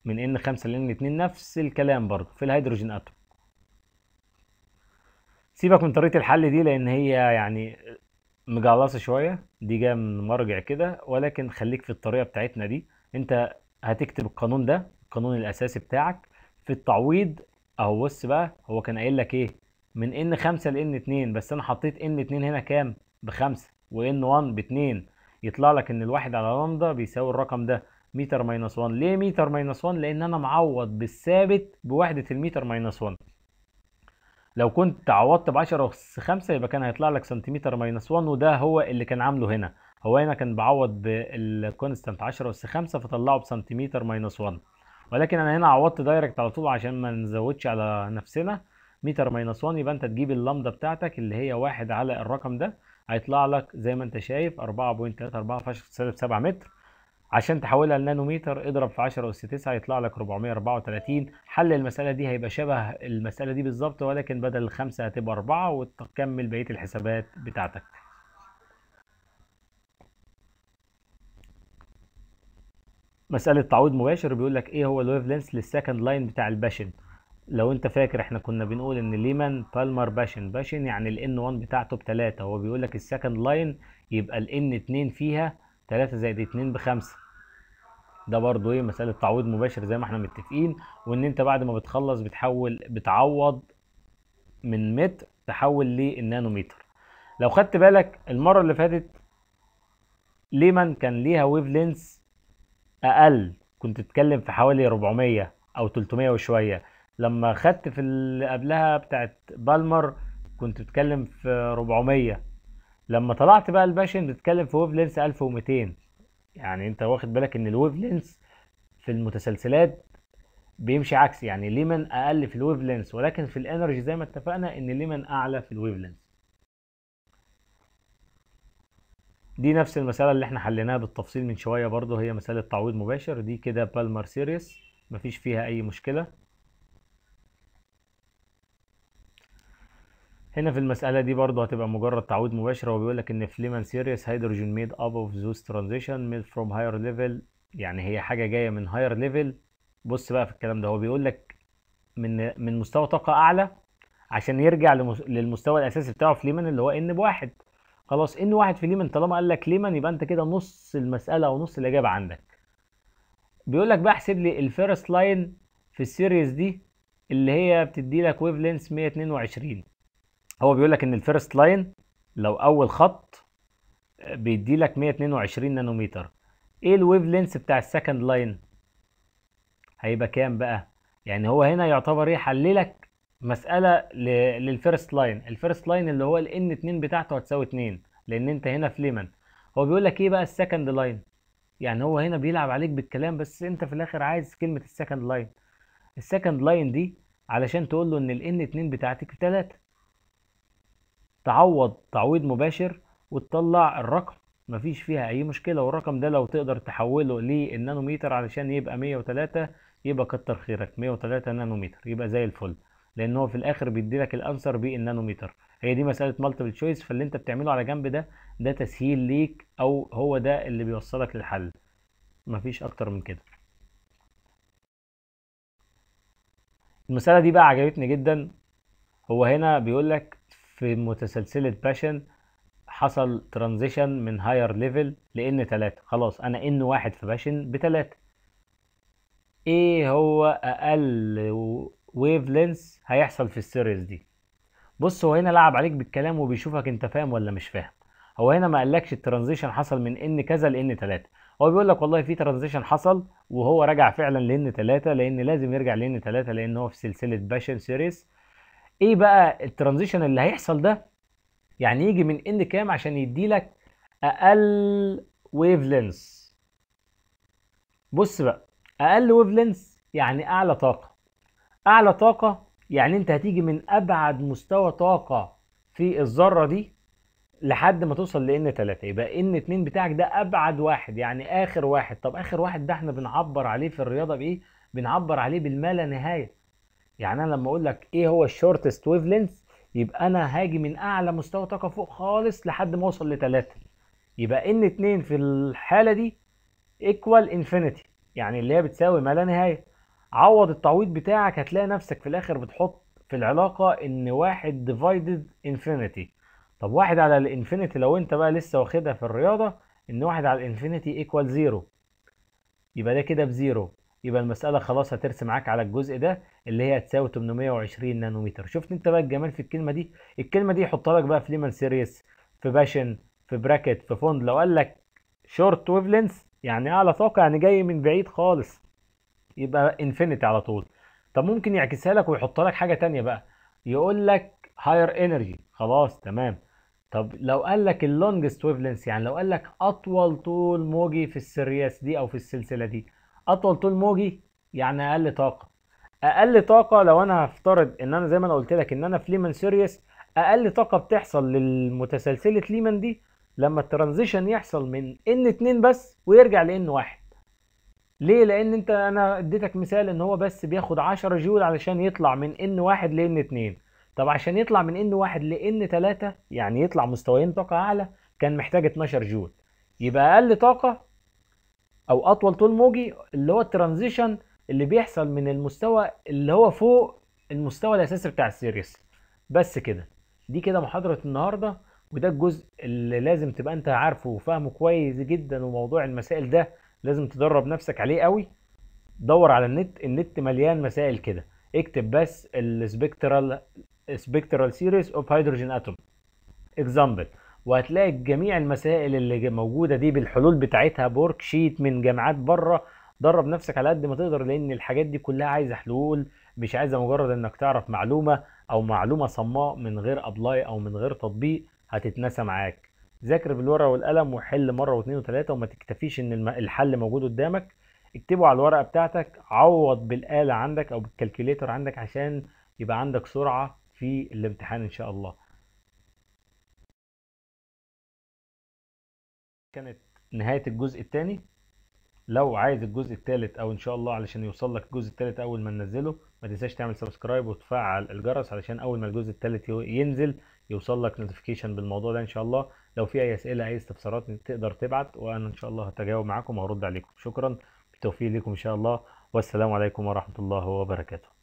A: من n 5 ل n 2 نفس الكلام برضو في ال hydrogen atom. سيبك من طريقة الحل دي لأن هي يعني مجعلصة شوية. دي جاية من مرجع كده ولكن خليك في الطريقة بتاعتنا دي. أنت هتكتب القانون ده القانون الأساسي بتاعك في التعويض. أهو بص بقى هو كان قايل لك إيه؟ من n 5 ل n 2 بس أنا حطيت n 2 هنا كام؟ بخمسة و n 1 باتنين. يطلع لك إن الواحد على لامدا بيساوي الرقم ده. متر minus 1 ليه متر minus 1 لأن أنا معوض بالثابت بوحدة المتر minus 1 لو كنت عوضت ب 10 اس 5 يبقى كان هيطلع لك سنتيمتر minus 1 وده هو اللي كان عامله هنا. هو هنا كان بعوض بال constant 10 اس 5 فطلعه بسنتيمتر minus 1 ولكن أنا هنا عوضت direct على طول عشان ما نزودش على نفسنا. متر minus 1 يبقى أنت تجيب اللامدا بتاعتك اللي هي واحد على الرقم ده. هيطلع لك زي ما أنت شايف 4.34 في 10 سالب 7 متر. عشان تحولها لنانومتر اضرب في 10 اس 9 يطلع لك 434 حل المسألة دي هيبقى شبه المسألة دي بالظبط ولكن بدل الخمسه هتبقى 4 وتكمل بقية الحسابات بتاعتك. مسألة تعويض مباشر بيقول لك إيه هو ال wave length لل second line بتاع الباشن؟ لو أنت فاكر إحنا كنا بنقول إن ليمان بالمر باشن. باشن يعني ال n 1 بتاعته بتلاتة. هو بيقول لك ال second line يبقى ال n 2 فيها 3 زائد 2 بخمسة. ده برضو إيه مسألة تعويض مباشر زي ما إحنا متفقين وإن أنت بعد ما بتخلص بتحول بتعوض من متر تحول للنانومتر لو خدت بالك المرة اللي فاتت ليمان كان ليها wave length أقل كنت تتكلم في حوالي 400 أو 300 وشوية. لما خدت في اللي قبلها بتاعت بالمر كنت بتتكلم في 400 لما طلعت بقى الباشن بتتكلم في wave length 1200 يعني انت واخد بالك ان ال wave length في المتسلسلات بيمشي عكسي يعني ليمن أقل في ال wave length ولكن في ال energy زي ما اتفقنا إن ليمن أعلى في ال wave length دي نفس المسألة اللي إحنا حليناها بالتفصيل من شوية برضو هي مسألة تعويض مباشر دي كده بالمر series مفيش فيها أي مشكلة. هنا في المسألة دي برضه هتبقى مجرد تعويض مباشر. هو بيقول لك إن في ليمان series hydrogen made up of those transition made from higher level يعني هي حاجة جاية من higher level بص بقى في الكلام ده هو بيقول لك من من مستوى طاقة أعلى عشان يرجع للمستوى الأساسي بتاعه في ليمان اللي هو n بواحد. خلاص n واحد في ليمان طالما قال لك ليمان يبقى أنت كده نص المسألة أو نص الإجابة عندك. بيقول لك بقى احسب لي ال first line في ال series دي اللي هي بتدي لك wave length 122 هو بيقول لك إن ال first line لو أول خط بيدي لك 122 نانومتر إيه ال wave length بتاع ال second line هيبقى كام بقى؟ يعني هو هنا يعتبر إيه؟ حللك مسألة لل first line ال first line اللي هو ال n 2 بتاعته هتساوي 2 لأن أنت هنا في ليمن هو بيقول لك إيه بقى ال second line يعني هو هنا بيلعب عليك بالكلام بس أنت في الآخر عايز كلمة ال second line ال second line دي علشان تقول له إن ال n 2 بتاعتك 3 تعوض تعويض مباشر وتطلع الرقم مفيش فيها أي مشكلة والرقم ده لو تقدر تحوله للنانومتر علشان يبقى 103 يبقى كتر خيرك 103 نانومتر يبقى زي الفل لأن هو في الآخر بيدي لك ال answer بالنانومتر هي دي مسألة multiple choice فاللي أنت بتعمله على جنب ده ده تسهيل ليك أو هو ده اللي بيوصلك للحل. مفيش أكتر من كده. المسألة دي بقى عجبتني جدا. هو هنا بيقول لك في متسلسلة باشن حصل transition من higher level ل n 3 خلاص أنا n واحد في باشن بتلاتة إيه هو أقل wave length هيحصل في ال series دي؟ بص هو هنا لعب عليك بالكلام وبيشوفك أنت فاهم ولا مش فاهم. هو هنا ما قالكش ال transition حصل من n كذا ل n 3 هو بيقول لك والله في transition حصل وهو رجع فعلا ل n 3 لأن لازم يرجع ل n 3 لأن هو في سلسلة باشن series إيه بقى ال transition اللي هيحصل ده؟ يعني يجي من n كام عشان يدي لك أقل wave length بص بقى أقل wave length يعني أعلى طاقة. أعلى طاقة يعني أنت هتيجي من أبعد مستوى طاقة في الذرة دي لحد ما توصل ل n 3 يبقى n 2 بتاعك ده أبعد واحد يعني آخر واحد. طب آخر واحد ده إحنا بنعبر عليه في الرياضة بإيه؟ بنعبر عليه بالما لا نهاية. يعني أنا لما أقول لك إيه هو ال shortest wave length يبقى أنا هاجي من أعلى مستوى طاقة فوق خالص لحد ما أوصل لتلاتة. يبقى n 2 في الحالة دي equal infinity يعني اللي هي بتساوي ما لا نهاية. عوض التعويض بتاعك هتلاقي نفسك في الآخر بتحط في العلاقة إن واحد divided infinity طب واحد على ال infinity لو أنت بقى لسه واخدها في الرياضة إن واحد على ال infinity equal zero يبقى ده كده بزيرو. يبقى المسألة خلاص هترسم معاك على الجزء ده اللي هي هتساوي 820 نانومتر. شفت انت بقى الجمال في الكلمة دي؟ الكلمة دي يحطها لك بقى في ليمان series في باشن في براكت في فوند لو قال لك short wave length يعني أعلى طاقة يعني جاي من بعيد خالص. يبقى infinity على طول. طب ممكن يعكسها لك ويحط لك حاجة تانية بقى. يقول لك higher energy خلاص تمام. طب لو قال لك ال longest wave length يعني لو قال لك أطول طول موجي في ال series دي أو في السلسلة دي أطول طول موجي يعني أقل طاقة. أقل طاقة لو أنا هفترض إن أنا زي ما أنا قلت لك إن أنا في ليمان series أقل طاقة بتحصل للمتسلسلة ليمان دي لما ال transition يحصل من n 2 بس ويرجع ل n 1 ليه؟ لأن أنت أنا اديتك مثال إن هو بس بياخد 10 جول علشان يطلع من n واحد ل n اتنين. طب عشان يطلع من n واحد ل n تلاتة يعني يطلع مستويين طاقة أعلى كان محتاج 12 جول. يبقى أقل طاقة أو أطول طول موجي اللي هو ال transition اللي بيحصل من المستوى اللي هو فوق المستوى الأساسي بتاع ال series. بس كده. دي كده محاضرة النهاردة وده الجزء اللي لازم تبقى أنت عارفه وفاهمه كويس جدا وموضوع المسائل ده لازم تدرب نفسك عليه قوي. دور على النت النت مليان مسائل كده. اكتب بس ال spectral spectral series of hydrogen atom example وهتلاقي جميع المسائل اللي موجودة دي بالحلول بتاعتها worksheet من جامعات بره درب نفسك على قد ما تقدر لأن الحاجات دي كلها عايزة حلول. مش عايزة مجرد إنك تعرف معلومة أو معلومة صماء من غير apply أو من غير تطبيق هتتنسى معاك. ذاكر بالورقة والقلم وحل مرة واثنين وثلاثة وما تكتفيش إن الحل موجود قدامك. اكتبه على الورقة بتاعتك عوض بالآلة عندك أو بال calculator عندك عشان يبقى عندك سرعة في الامتحان إن شاء الله. كانت نهاية الجزء الثاني لو عايز الجزء الثالث أو إن شاء الله علشان يوصل لك الجزء الثالث أول ما ننزله ما تنساش تعمل subscribe وتفعل الجرس علشان أول ما الجزء الثالث ينزل يوصل لك notification بالموضوع ده إن شاء الله. لو في أي أسئلة أي استفسارات تقدر تبعت وأنا إن شاء الله هتجاوب معاكم وهرد عليكم. شكرا. بالتوفيق لكم إن شاء الله. والسلام عليكم ورحمة الله وبركاته.